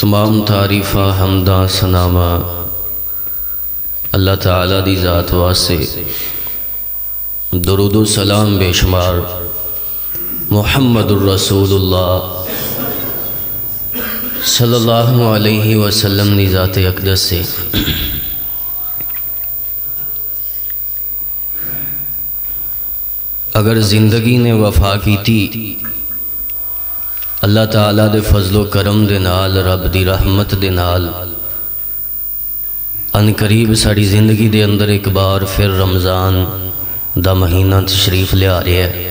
तमाम तारीफ़ा हमदा सनामा अल्लाह ताला दी ज़ात वास्ते दरुदो सलाम बेशुमार मुहम्मदुर रसूलुल्लाह सल्लल्लाहु अलैहि वसल्लम दी ज़ात अकदस से अगर ज़िंदगी ने वफा की थी अल्लाह ताला दे फजलो करम दे नाल रब दी रहमत दे नाल अनकरीब साड़ी ज़िंदगी दे अंदर एक बार फिर रमज़ान दा महीना तशरीफ़ लिया रहा है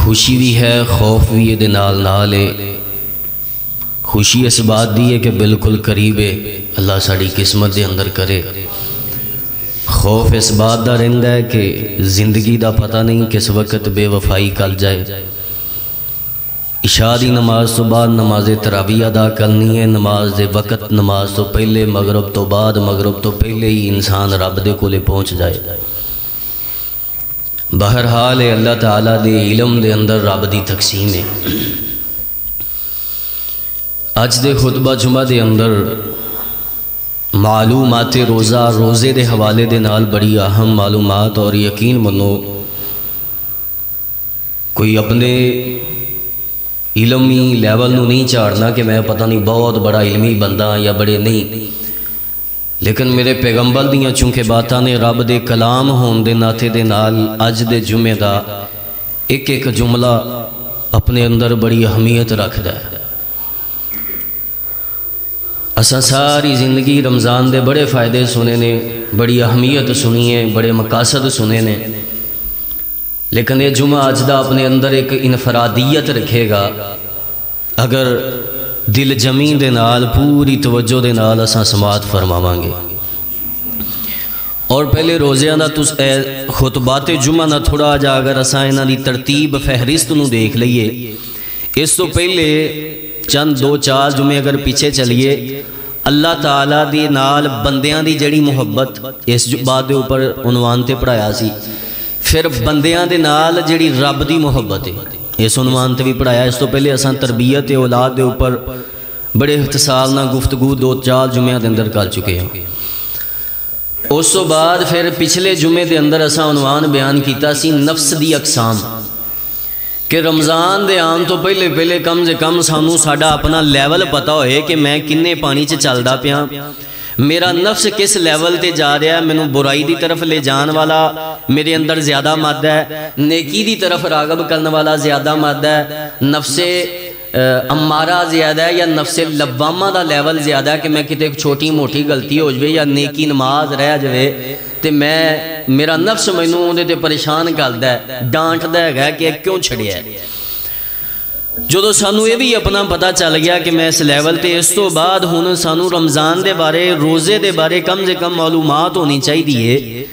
खुशी भी है, खौफ भी ये नाल नाल है। खुशी इस बात दी है कि बिल्कुल करीब है, अल्लाह साड़ी किस्मत दे अंदर करे। खौफ इस बात का रहा है कि ज़िंदगी का पता नहीं किस वक्त बेवफाई कर जाए। इशा की नमाज़ तो बाद नमाज़ तरावी अदा करनी है, नमाज़ के वक्त नमाज़ तो पहले, मगरब तो बाद, मगरब तो पहले ही इंसान रब के कोले पहुँच जाए। बहरहाल अल्लाह ताला दे इलम दे अंदर रब की तकसीम है। अज दे खुतबा जुमा के अंदर मालूमात रोज़ा, रोज़े के हवाले दे नाल बड़ी अहम मालूमात और यकीन मनो, कोई अपने इलमी लैवल नहीं झाड़ना कि मैं पता नहीं बहुत बड़ा इलमी बंदा या बड़े नहीं। लेकिन मेरे पैगंबर दियाँ चूँकि बातें ने रब के कलाम होने के नाते दे अज दे जुमे का एक एक जुमला अपने अंदर बड़ी अहमियत रखता है। असा सारी ज़िंदगी रमज़ान के बड़े फ़ायदे सुने ने, बड़ी अहमियत सुनी है, बड़े मकासद सुने ने। लेकिन ये जुमा अज का अपने अंदर एक इनफरादियत रखेगा। अगर दिल जमी दे नाल, पूरी तवज्जो दे नाल असा समात फरमावांगे। और पहले रोज़िया का तुस खुतबाते जुमा ना थोड़ा जा, अगर असा इन्हों की तरतीब, फहरिस्त न देख लीए इस तो पहले चंद, दो, चार जुमे अगर पीछे चलीए, अल्लाह ताला दी नाल बंदियाँ जड़ी मुहब्बत, इस बात के उपर उनवान पढ़ाया सी। फिर बंदियाँ दे नाल जड़ी रब दी मुहब्बत है। इस उनवान से भी पढ़ाया इस तो पहले असा तरबीयत औलाद के उपर बड़े इख्तसाल गुफ्तगु दो चार जुम्या के अंदर कर चुके हैं उस तो बाद फिर पिछले जुमे के अंदर असा उनवान बयान किया नफ्स की अकसाम कि रमज़ान के आने तो पहले पहले कम से कम सानू साडा अपना लैवल पता होए कि मैं किन्ने पानी चलता पाया मेरा नफ्स किस लैवल ते जा रहा है? मैनू बुराई की तरफ़ ले जाने वाला मेरे अंदर ज़्यादा मद है। नेकी की तरफ़ रागब करने वाला ज़्यादा मद है। नफसे अमारा ज़्यादा है या नफसे लबामा का लैवल ज़्यादा कि मैं कितने छोटी मोटी गलती हो जाए या नेकी नमाज़ रह जाए तो मैं, मेरा नफ्स मैनू परेशान करता है। डांटता है कि क्यों छड़िया जो ये भी अपना पता चल गया कि मैं इस लैवल पर इस तो बाद हूँ सानू रमज़ान के बारे रोज़े के बारे कम से कम मालूमात होनी चाहिए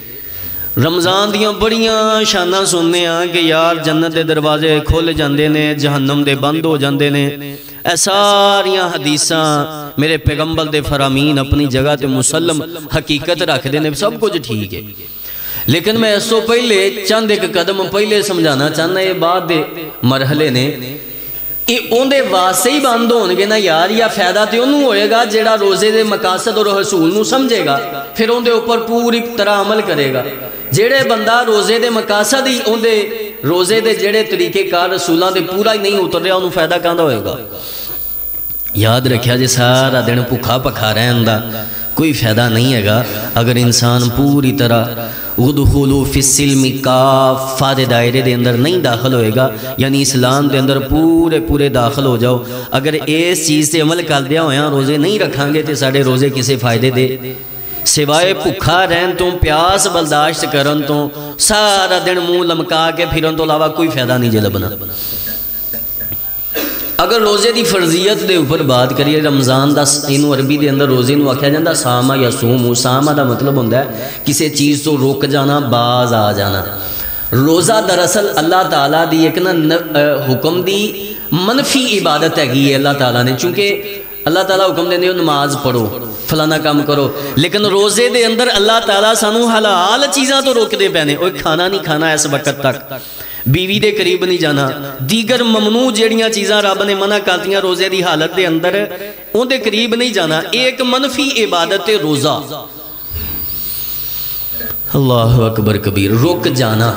रमज़ान दड़िया शाना सुनने कि यार जन्नत के दरवाजे खुल जाते हैं जहन्नम के बंद हो जाते हैं सारिया हदीस मेरे पैगंबल के फरामीन अपनी जगह तो मुसलम हकीकत रखते हैं सब कुछ ठीक है लेकिन मैं इस तो पहले चंद एक कदम पहले समझाना चाहना ये बाद मरहले ने ये वास्ते ही बंद हो ना यार, या फ़ायदा तो उन्होंने होएगा जोड़ा रोज़े के मकासद और हसूल समझेगा, फिर उनके उपर पूरी तरह अमल करेगा। जेड़े बंदा रोज़े के मकासद ही उनके रोज़े के जेड़े तरीके कार रसूलों के पूरा ही नहीं उतर रहा उन्होंने फ़ायदा कहता होएगा? याद रखिया जे सारा दिन भुखा भखा रहन का कोई फ़ायदा नहीं है अगर इंसान पूरी तरह उदखुलू फिसिलमी का के दायरे के अंदर नहीं दाखिल होएगा। यानी इस्लाम के अंदर पूरे पूरे दाखिल हो जाओ। अगर इस चीज़ से अमल करद्या हो रोज़े नहीं रखा तो साढ़े रोज़े किसी फ़ायदे दे? सिवाए भुखा रहन तो प्यास बर्दाश्त कर सारा दिन मुँह लमका के फिरन तो अलावा कोई फ़ायदा नहीं जे लभना। अगर रोज़े की फर्जीयत के उपर बात करिए, रमज़ान का इन अरबी के अंदर रोज़े में आख्या जाता सामा या सोम। सामा का मतलब होंगे किसी चीज़ तो रुक जाना, बाज आ जाना। रोज़ा दरअसल अल्लाह तला की एक ना हुक्म की मनफी इबादत हैगी अल्लाह तला ने। चूँकि अल्लाह तला हुक्म देंगे नमाज़ पढ़ो, फलाना काम करो। लेकिन रोज़े के अंदर अल्लाह तला सानू हलाल चीज़ों तो रोकते पैने। खाना नहीं खाना इस वक्त तक। बीवी के करीब नहीं जाना। दीगर ममनू जड़िया चीज़ा रब ने मना कर दी रोज़े की हालत के अंदर उनके करीब नहीं जाना। एक मनफी इबादत है रोज़ा। अल्लाह अकबर कबीर, रुक जाना।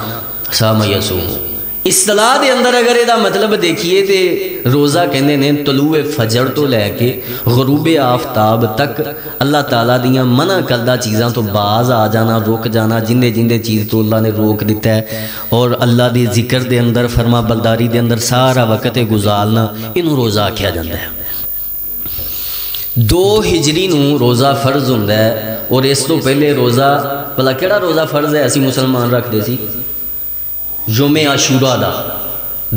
इस्तलाह के अंदर अगर यदा मतलब देखिए तो रोज़ा कहते ने, तलूए फजर तो लैके गरूब आफ्ताब तक अल्लाह तला दियाँ मना करदा चीज़ों तो बाज आ जाना, रुक जाना जिंदे जिंदे चीज़ तो अल्लाह ने रोक दिता है। और अल्लाह के ज़िक्र के अंदर, फरमा बलदारी के अंदर सारा वक्त गुजारना इनू रोज़ा आख्या जाता है। दो हिजरी रोज़ा फ़र्ज़ होंगे और इस तो पहले रोज़ा, भला कि रोज़ा फ़र्ज़ है, असं मुसलमान रखते सी? योम आशूरा का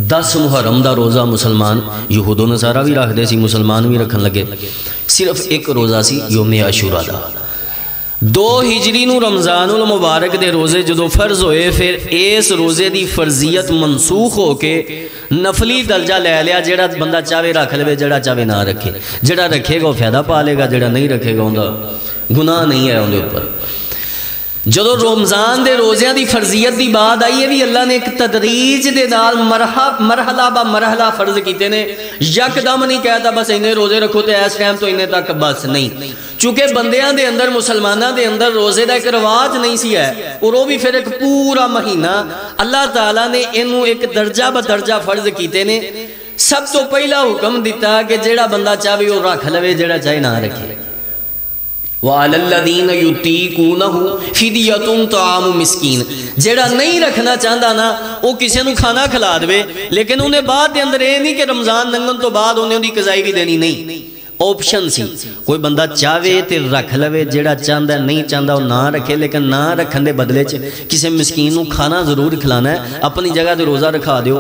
दस मुहर्रम का रोज़ा मुसलमान यहूदो नसारा भी रखते सी, मुसलमान भी रखन लगे। सिर्फ़ एक रोज़ा सी योम आशूरा का दो हिजरी रमज़ान उल मुबारक के रोज़े जो फ़र्ज़ होए, फिर इस रोज़े की फर्जीयत मनसूख होके नफली दर्जा लै लिया जोड़ा बंदा चाहे रख ले जरा चाहे ना रखे। जरा रखेगा वह फ़ायदा पा लेगा जरा नहीं रखेगा उनका गुनाह नहीं है उनके उपर जो रमज़ान के रोज़िया की फर्जीयत की बात आई है, भी अल्लाह ने एक तदरीज के नाल मरहा, मरहला ब मरहला फ़र्ज़ किए ने। यकदम नहीं कहता, बस इन्ने रोज़े रखो तो इस टाइम तो इन्ने तक बस नहीं। चूँकि बंदियाँ के अंदर, मुसलमाना के अंदर रोज़े का एक रिवाज नहीं सी है, और वह भी फिर एक पूरा महीना अल्लाह तला ने इनू एक दर्जा ब दर्जा फ़र्ज़ किए ने। सब तो पहला हुक्म दिता कि जोड़ा बंदा चाहे वह रख लवे जोड़ा चाहे ना रखे। कोई बंदा चाहे तो रख लवे जेड़ा चाहता नहीं चाहता ना रखे लेकिन ना रखने के बदले किसी मस्कीन खाना ज़रूर खिलाना है अपनी जगह तो रोज़ा रखा दो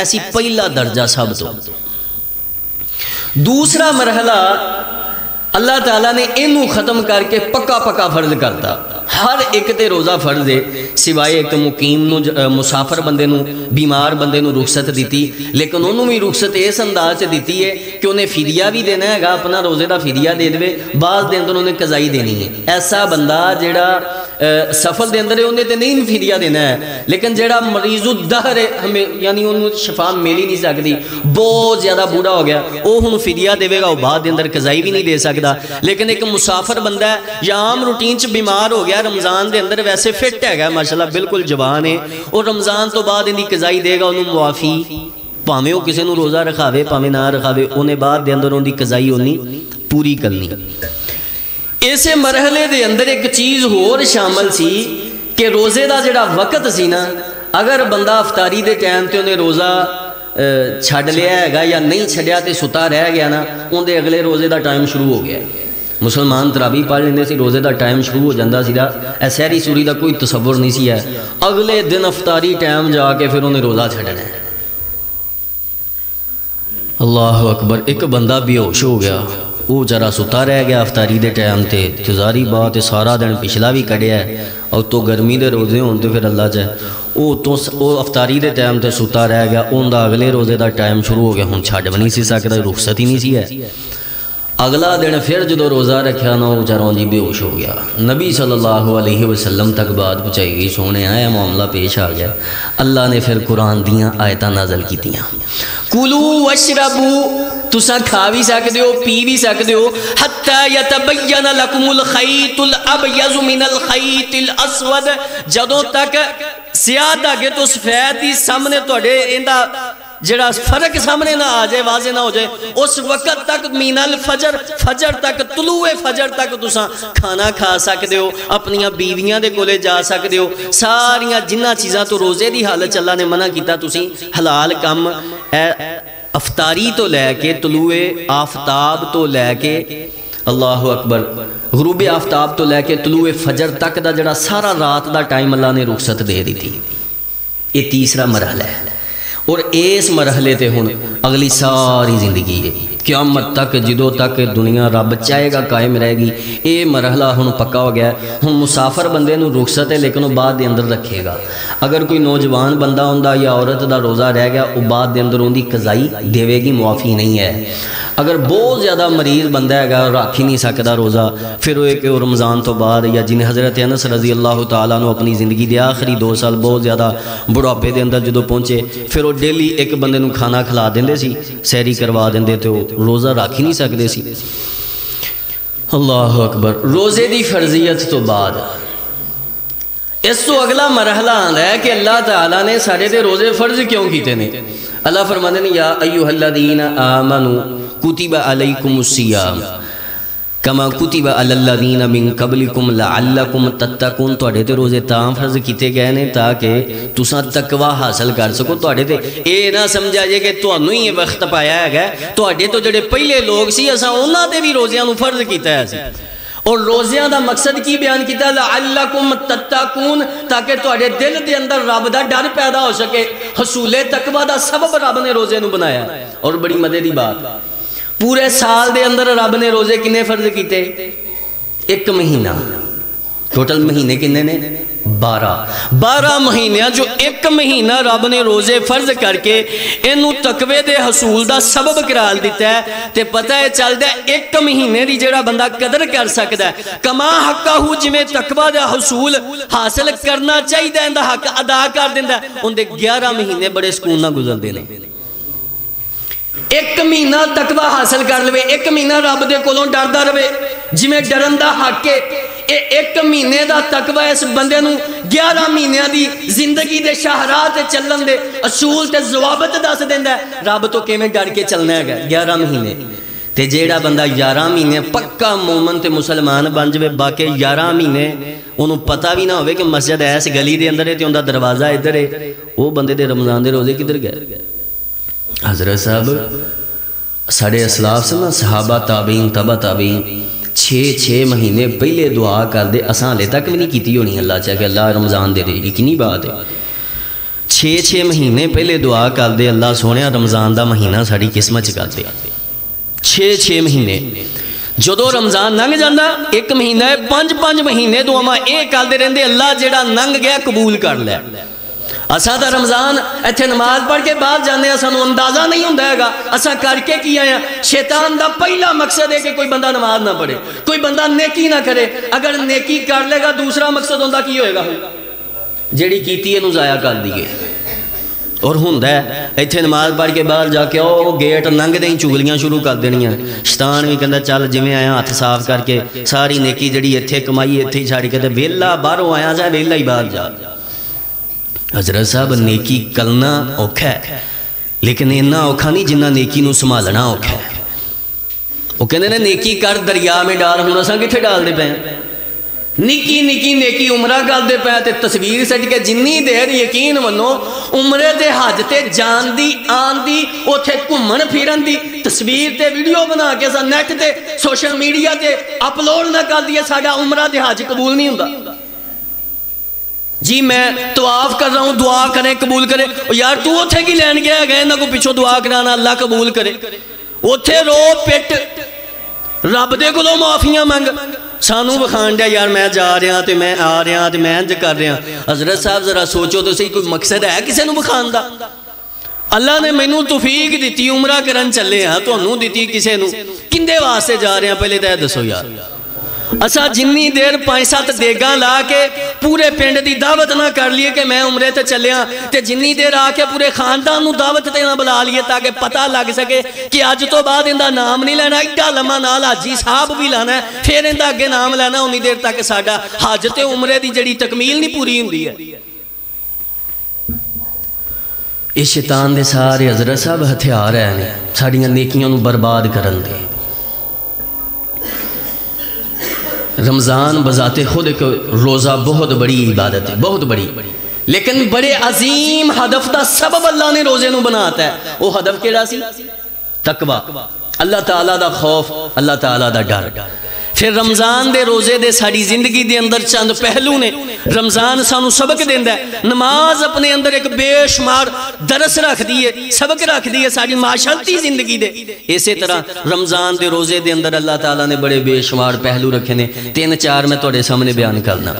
ऐसी पहला दर्जा सब तो दूसरा मरहला अल्लाह ताला ने इनू ख़त्म करके पक्का पक्का फ़र्ज़ करता। ਹਰ ਇੱਕ ਤੇ ਰੋਜ਼ਾ ਫਰਜ਼ ਹੈ ਸਿਵਾਏ ਇੱਕ ਮੁਕੀਮ ਨੂੰ ਮੁਸਾਫਰ ਬੰਦੇ ਨੂੰ ਬਿਮਾਰ ਬੰਦੇ ਨੂੰ ਰੁਖਸਤ ਦਿੱਤੀ ਲੇਕਿਨ ਉਹਨੂੰ ਵੀ ਰੁਖਸਤ ਇਸ ਅੰਦਾਜ਼ 'ਚ ਦਿੱਤੀ ਹੈ ਕਿ ਉਹਨੇ ਫਿਦਿਆ ਵੀ ਦੇਣਾ ਹੈਗਾ ਆਪਣਾ ਰੋਜ਼ੇ ਦਾ ਫਿਦਿਆ ਦੇ ਦੇਵੇ ਬਾਅਦ ਦੇ ਅੰਦਰ ਉਹਨੇ ਕਜ਼ਾਈ ਦੇਣੀ ਹੈ ਐਸਾ ਬੰਦਾ ਜਿਹੜਾ ਸਫਲ ਦੇ ਅੰਦਰ ਉਹਨੇ ਤੇ ਨਹੀਂ ਫਿਦਿਆ ਦੇਣਾ ਹੈ ਲੇਕਿਨ ਜਿਹੜਾ ਮਰੀਜ਼ੁ ਦਹਰ ਹਮੇ ਯਾਨੀ ਉਹਨੂੰ ਸ਼ਫਾ ਮਿਲ ਹੀ ਨਹੀਂ ਸਕਦੀ ਬਹੁਤ ਜ਼ਿਆਦਾ ਬੂੜਾ ਹੋ ਗਿਆ ਉਹ ਹੁਣ ਫਿਦਿਆ ਦੇਵੇਗਾ ਉਹ ਬਾਅਦ ਦੇ ਅੰਦਰ ਕਜ਼ਾਈ ਵੀ ਨਹੀਂ ਦੇ ਸਕਦਾ ਲੇਕਿਨ ਇੱਕ ਮੁਸਾਫਰ ਬੰਦਾ ਹੈ ਜਾਂ ਆਮ ਰੂਟੀਨ 'ਚ ਬਿਮਾਰ ਹੋ ਗਿਆ ਰਮਜ਼ਾਨ ਦੇ ਅੰਦਰ ਵੈਸੇ ਫਿੱਟ ਹੈਗਾ ਮਾਸ਼ਾਅੱਲਾ ਬਿਲਕੁਲ ਜਵਾਨ ਹੈ ਉਹ ਰਮਜ਼ਾਨ ਤੋਂ ਬਾਅਦ ਇਹਦੀ ਕਜ਼ਾਈ ਦੇਗਾ ਉਹਨੂੰ ਮੁਆਫੀ ਭਾਵੇਂ ਉਹ ਕਿਸੇ ਨੂੰ ਰੋਜ਼ਾ ਰਖਾਵੇ ਭਾਵੇਂ ਨਾ ਰਖਾਵੇ ਉਹਨੇ ਬਾਅਦ ਦੇ ਅੰਦਰ ਉਹਦੀ ਕਜ਼ਾਈ ਹੋਣੀ ਪੂਰੀ ਕਰਨੀ ਇਸੇ ਮਰਹਲੇ ਦੇ ਅੰਦਰ ਇੱਕ ਚੀਜ਼ ਹੋਰ ਸ਼ਾਮਲ ਸੀ ਕਿ ਰੋਜ਼ੇ ਦਾ ਜਿਹੜਾ ਵਕਤ ਸੀ ਨਾ ਅਗਰ ਬੰਦਾ ਅਫਤਾਰੀ ਦੇ ਟਾਈਮ ਤੇ ਉਹਨੇ ਰੋਜ਼ਾ ਛੱਡ ਲਿਆ ਹੈਗਾ ਜਾਂ ਨਹੀਂ ਛੱਡਿਆ ਤੇ ਸੁਤਾ ਰਹਿ ਗਿਆ ਨਾ ਉਹਦੇ ਅਗਲੇ ਰੋਜ਼ੇ ਦਾ ਟਾਈਮ ਸ਼ੁਰੂ ਹੋ ਗਿਆ ਮੁਸਲਮਾਨ ਤਰਾਵੀ ਪੜ ਲੈਂਦੇ ਸੀ ਰੋਜ਼ੇ ਦਾ ਟਾਈਮ ਸ਼ੁਰੂ ਹੋ ਜਾਂਦਾ ਸੀਗਾ ਇਹ ਸਹਿਰੀ ਸੂਰੀ ਦਾ ਕੋਈ ਤਸੱਵੁਰ ਨਹੀਂ ਸੀ ਹੈ ਅਗਲੇ ਦਿਨ ਅਫਤਾਰੀ ਟਾਈਮ ਜਾ ਕੇ ਫਿਰ ਉਹਨੇ ਰੋਜ਼ਾ ਛੱਡਣਾ ਹੈ ਅੱਲਾਹੁ ਅਕਬਰ ਇੱਕ ਬੰਦਾ ਬੇਹੋਸ਼ ਹੋ ਗਿਆ ਉਹ ਜਰਾ ਸੁੱਤਾ ਰਹਿ ਗਿਆ ਅਫਤਾਰੀ ਦੇ ਟਾਈਮ ਤੇ ਤਜ਼ਾਰੀ ਬਾਤ ਸਾਰਾ ਦਿਨ ਪਿਛਲਾ ਵੀ ਕੱਢਿਆ ਔਰ ਤੋਂ ਗਰਮੀ ਦੇ ਰੋਜ਼ੇ ਹੋਣ ਤੇ ਫਿਰ ਅੱਲਾ ਚ ਉਹ ਤੋਂ ਉਹ ਅਫਤਾਰੀ ਦੇ ਟਾਈਮ ਤੇ ਸੁੱਤਾ ਰਹਿ ਗਿਆ ਉਹਦਾ ਅਗਲੇ ਰੋਜ਼ੇ ਦਾ ਟਾਈਮ ਸ਼ੁਰੂ ਹੋ ਗਿਆ ਹੁਣ ਛੱਡ ਵੀ ਨਹੀਂ ਸੀ ਸਕਦਾ ਰੁਖਸਤ ਹੀ ਨਹੀਂ ਸੀ ਹੈ ਅਗਲਾ ਦਿਨ ਫਿਰ ਜਦੋਂ ਰੋਜ਼ਾ ਰੱਖਿਆ ਨਾ ਉਹ ਵਿਚਾਰਾ ਜੀ ਬੇਹੋਸ਼ ਹੋ ਗਿਆ ਨਬੀ ਸੱਲੱਲਾਹੁ ਅਲੈਹਿ ਵਸੱਲਮ ਤੱਕ ਬਾਤ ਪਹੁੰਚਾਈ ਗਈ ਸੋਹਣਿਆ ਇਹ ਮਾਮਲਾ ਪੇਸ਼ ਆ ਗਿਆ ਅੱਲਾ ਨੇ ਫਿਰ ਕੁਰਾਨ ਦੀਆਂ ਆਇਤਾਂ ਨਾਜ਼ਲ ਕੀਤੀਆਂ ਕੁਲੂ ਵਸ਼ਰਬੂ ਤੁਸੀਂ ਖਾ ਵੀ ਸਕਦੇ ਹੋ ਪੀ ਵੀ ਸਕਦੇ ਹੋ ਹੱਤਾ ਯਤਬਯਨ ਲਕਮੁਲ ਖੈਤੁਲ ਅਬਯਜ਼ ਮਿਨਲ ਖੈਤਿਲ ਅਸਵਦ ਜਦੋਂ ਤੱਕ ਸਿਆਹ ਧਾਗੇ ਤੋਂ ਸਫੈਦ ਦੀ ਸਾਹਮਣੇ ਤੁਹਾਡੇ ਇਹਦਾ जरा फ़र्क सामने ना आ जाए, वाजे ना हो जाए, उस वक्त तक मीनल फजर फजर तक, तुलुए फजर तक तुसा खाना खा सकते हो अपन बीविया के कोले जा सकते हो। सारिया जिन्होंने चीजा तो रोज़े की हालत चला ने मना किया हलाल कम अफतारी तो लैके, तुलुए आफताब तो लैके, अल्लाह अकबर। गरूब आफ्ताब तो लैके, तुलुए फजर तक का जरा सारा रात का टाइम अल्लाह ने रुखसत दे दी थी ये तीसरा मरहला है। और इस मरहले से हूँ अगली सारी ज़िंदगी है। क्यामत तक जो तक दुनिया रब चाहेगा कायम रहेगी। ये मरहला हूँ पक्का हो गया हूँ। मुसाफर बंदे रुखसत है, लेकिन वह बाद अंदर रखेगा। अगर कोई नौजवान बंदा हों या औरत का रोज़ा रह गया वह बाद अंदर उनकी कजाई देवेगी, मुआफ़ी नहीं है। अगर बहुत ज़्यादा मरीज़ बंदा है रख ही नहीं सकता रोज़ा, फिर वो एक रमज़ान तो बाद या जिन्हें हज़रत अनस रज़ी अल्लाह तुम अपनी ज़िंदगी के आखिरी दो साल बहुत ज़्यादा बुढ़ापे के अंदर जो पहुँचे, फिर वो डेली एक बंद खाना खिला देंगे सैरी करवा देंगे तो रोज़ा रख ही नहीं सकते अल्लाह अकबर। रोज़े की फर्जीयत तो बाद। इस तो अगला मरहला आंदा है कि अल्लाह तला ने साढ़े ते रोज़े फ़र्ज़ क्यों किए ने? अल्लाह फरमाते या अयू हल्ला दीन आमनू ਯਾ ਅਯੁਹੱਲਦੀਨ ਆਮਨੂ ਕੁਤਿਬ ਅਲੈਕੁਮੁਸ ਸਿਯਾਮ ਕਮਾ ਕੁਤਿਬ ਅਲੱਲਜ਼ੀਨ ਮਿਨ ਕਬਲਿਕੁਮ ਲਅੱਲਕੁਮ ਤਤਕੂਨ ਤੁਹਾਡੇ ਤੇ ਰੋਜ਼ੇ ਤਾਂ ਫਰਜ਼ ਕੀਤੇ ਗਏ ਨੇ ਤਾਂ ਕਿ ਤੁਸੀਂ ਤਕਵਾ ਹਾਸਲ ਕਰ ਸਕੋ ਤੁਹਾਡੇ ਤੇ ਇਹ ਨਾ ਸਮਝਿਆ ਜੇ ਕਿ ਤੁਹਾਨੂੰ ਹੀ ਇਹ ਵਕਤ ਪਾਇਆ ਹੈਗਾ ਤੁਹਾਡੇ ਤੋਂ ਜਿਹੜੇ ਪਹਿਲੇ ਲੋਕ ਸੀ ਅਸਾਂ ਉਹਨਾਂ ਤੇ ਵੀ ਰੋਜ਼ਿਆਂ ਨੂੰ ਫਰਜ਼ ਕੀਤਾ ਹੈ ਸੀ ਔਰ ਰੋਜ਼ਿਆਂ ਦਾ ਮਕਸਦ ਕੀ ਬਿਆਨ ਕੀਤਾ ਲਅੱਲਕੁਮ ਤਤਕੂਨ ਤਾਂ ਕਿ ਤੁਹਾਡੇ ਦਿਲ ਦੇ ਅੰਦਰ ਰੱਬ ਦਾ ਡਰ ਪੈਦਾ ਹੋ ਸਕੇ ਹਸੂਲੇ ਤਕਵਾ ਦਾ ਸਬਬ ਰੱਬ ਨੇ ਰੋਜ਼ੇ ਨੂੰ ਬਣਾਇਆ ਔਰ ਬੜੀ ਮਜ਼ੇ ਦੀ ਬਾਤ ਪੂਰੇ ਸਾਲ ਦੇ ਅੰਦਰ ਰੱਬ ਨੇ ਰੋਜ਼ੇ ਕਿੰਨੇ ਫਰਜ਼ ਕੀਤੇ ਇੱਕ ਮਹੀਨਾ ਟੋਟਲ ਮਹੀਨੇ ਕਿੰਨੇ ਨੇ 12 12 ਮਹੀਨਿਆਂ ਜੋ ਇੱਕ ਮਹੀਨਾ ਰੱਬ ਨੇ ਰੋਜ਼ੇ ਫਰਜ਼ ਕਰਕੇ ਇਹਨੂੰ ਤਕਵੇ ਦੇ ਹਸੂਲ ਦਾ ਸਬਬ ਕਰਾਰ ਦਿੱਤਾ ਹੈ ਤੇ ਪਤਾ ਹੈ ਚੱਲਦਾ ਇੱਕ ਮਹੀਨੇ ਦੀ ਜਿਹੜਾ ਬੰਦਾ ਕਦਰ ਕਰ ਸਕਦਾ ਹੈ ਕਮਾ ਹੱਕਾਹੂ ਜਿਵੇਂ ਤਕਵਾ ਦਾ ਹਸੂਲ ਹਾਸਲ ਕਰਨਾ ਚਾਹੀਦਾ ਇਹਦਾ ਹੱਕ ਅਦਾ ਕਰ ਦਿੰਦਾ ਉਹਦੇ 11 ਮਹੀਨੇ ਬੜੇ ਸਕੂਨ ਨਾਲ ਗੁਜ਼ਰਦੇ ਨੇ ਇੱਕ ਮਹੀਨਾ ਤਕਵਾ ਹਾਸਲ ਕਰ ਲਵੇ ਇੱਕ ਮਹੀਨਾ ਰੱਬ ਦੇ ਕੋਲੋਂ ਡਰਦਾ ਰਵੇ ਜਿਵੇਂ ਡਰਨ ਦਾ ਹੱਕ ਹੈ ਇਹ ਇੱਕ ਮਹੀਨੇ ਦਾ ਤਕਵਾ ਇਸ ਬੰਦੇ ਨੂੰ 11 ਮਹੀਨਿਆਂ ਦੀ ਜ਼ਿੰਦਗੀ ਦੇ ਸ਼ਾਹਰਾਹ ਤੇ ਚੱਲਣ ਦੇ ਅਸੂਲ ਤੇ ਜ਼ਵਾਬਤ ਦੱਸ ਦਿੰਦਾ ਰੱਬ ਤੋਂ ਕਿਵੇਂ ਡਰ ਕੇ ਚੱਲਣਾ ਹੈਗਾ 11 ਮਹੀਨੇ ਤੇ ਜਿਹੜਾ ਬੰਦਾ 11 ਮਹੀਨੇ ਪੱਕਾ ਮੂਮਨ ਤੇ ਮੁਸਲਮਾਨ ਬਣ ਜਵੇ ਬਾਕੀ 11 ਮਹੀਨੇ ਉਹਨੂੰ ਪਤਾ ਵੀ ਨਾ ਹੋਵੇ ਕਿ ਮਸਜਿਦ ਐਸ ਗਲੀ ਦੇ ਅੰਦਰ ਹੈ ਤੇ ਉਹਦਾ ਦਰਵਾਜ਼ਾ ਇੱਧਰ ਹੈ ਉਹ ਬੰਦੇ ਦੇ ਰਮਜ਼ਾਨ ਦੇ ਰੋਜ਼ੇ ਕਿੱਧਰ ਗਏ हज़रत साहब साढ़े असलाफ से ना सहाबा ताबीन तबा ताबीन छे छे महीने पहले दुआ करते असा हाले तक भी नहीं की होनी अल्लाह चाहे अल्लाह रमज़ान दे दे किनी बात है छे छे महीने पहले दुआ करते अल्लाह सोने रमज़ान का महीना साड़ी किस्मत च करते छे छे महीने ਜਦੋਂ ਰਮਜ਼ਾਨ ਲੰਘ ਜਾਂਦਾ ਇੱਕ ਮਹੀਨਾ ਹੈ ਪੰਜ ਪੰਜ ਮਹੀਨੇ ਦੁਆਵਾਂ ਇਹ ਕਰਦੇ ਰਹਿੰਦੇ ਅੱਲਾ ਜਿਹੜਾ ਲੰਘ ਗਿਆ ਕਬੂਲ ਕਰ ਲੈ असा तो रमज़ान इतने नमाज़ पढ़ के बहर जाने सू अंदाज़ा नहीं होंगे। है असा करके की आए शैतान का पहला मकसद है कि कोई बंदा नमाज़ ना पढ़े। कोई बंदा नेकी ना करे। अगर नेकी कर लेगा, दूसरा मकसद होंगे की होएगा? जी की जाया कर दी और होंगे इतने नमाज़ पढ़ के बहर जाके गेट लंघ दें चुगलियाँ शुरू कर देनिया। शैतान भी कहता चल जिमें आया हाथ साफ़ करके सारी नेकी जी इतने कमाई इतें ही छड़ के वेला बहरों आया जा वेला ही बहर जा। हज़रत साहब, नेकी करना औखा है। लेकिन इन्ना औखा नहीं जिन्ना नेकी संभालना औखा है। वो कहते ने, नेकी कर दरिया में डाल हूँ असा कितने डालते पे? निकी निकी नेकी उमरा करते पे तो तस्वीर सट के जिनी देर यकीन मनो उमरे के हज से जान की आन की उथे घूमन फिरन की तस्वीर से वीडियो बना के नैट से सोशल मीडिया से अपलोड ना कर दिए साडा उमरा के हज कबूल नहीं होंगे जी, मैं तो तवाफ कर रहा हूँ, दुआ करें, कबूल करे। यार, तू उ की लैन गया? गए ना को पिछो दुआ कराना, अल्लाह कबूल करे। उ रो पिट। रब दे को माफिया मंग। सानू बखान दिया यार, मैं जा रहा तो मैं आ रहा तो मैं इंज कर रहा। हज़रत साहब, जरा सोचो तो सही कोई मकसद है किसी को बखान का अल्लाह ने मैनू तोफीक दी उमरा करन चले हाँ तो दी किसी किन्दे जा रहे? पहले तो यह दसो यार। ਅਸਾਂ ਜਿੰਨੀ ਦੇਰ ਪੰਜ ਸੱਤ ਦੇਗਾਂ ਲਾ ਕੇ ਪੂਰੇ ਪਿੰਡ ਦੀ ਦਾਵਤ ਨਾ ਕਰ ਲਈਏ ਕਿ ਮੈਂ ਉਮਰੇ ਤੇ ਚੱਲਿਆ ਤੇ ਜਿੰਨੀ ਦੇਰ ਆ ਕੇ ਪੂਰੇ ਖਾਨਦਾਨ ਨੂੰ ਦਾਵਤ ਤੇ ਨਾ ਬੁਲਾ ਲਈਏ ਤਾਂ ਕਿ ਪਤਾ ਲੱਗ ਸਕੇ ਕਿ ਅੱਜ ਤੋਂ ਬਾਅਦ ਇਹਦਾ ਨਾਮ ਨਹੀਂ ਲੈਣਾ ਇੱਡਾ ਲੰਮਾ ਨਾਲ ਹਾਜੀ ਸਾਹਿਬ ਵੀ ਲਾਣਾ ਫਿਰ ਇਹਦਾ ਅੱਗੇ ਨਾਮ ਲੈਣਾ ਉਨੀ ਦੇਰ ਤੱਕ ਸਾਡਾ ਹਜ ਤੇ ਉਮਰੇ ਦੀ ਜਿਹੜੀ ਤਕਮੀਲ ਨਹੀਂ ਪੂਰੀ ਹੁੰਦੀ ਹੈ ਇਹ ਸ਼ੈਤਾਨ ਦੇ ਸਾਰੇ ਹਜ਼ਰਤ ਸਾਹਿਬ ਹਥਿਆਰ ਹੈ ਨੇ ਸਾਡੀਆਂ ਨੇਕੀਆਂ ਨੂੰ ਬਰਬਾਦ ਕਰਨ ਦੇ रमज़ान बजाते खुद एक रोज़ा बहुत बड़ी इबादत है, बहुत बड़ी। लेकिन बड़े अजीम हदफ का सबब अल्लाह ने रोज़े बनाता है। वो हदफ के तकवा। अल्लाह ताला खौफ, अल्लाह ताला दा डर। फिर रमज़ान दे रोज़े दे साड़ी ज़िंदगी दे अंदर चंद पहलू ने रमज़ान सानू सबक देंदा नमाज़ अपने अंदर एक बेशुमार दरस रख दी है, सबक रख दी है साड़ी माशरती ज़िंदगी दे। इसे तरह रमज़ान दे रोज़े दे अंदर अल्लाह ताला ने बड़े बेशुमार पहलू रखे ने। तीन चार मैं थोड़े सामने बयान करना।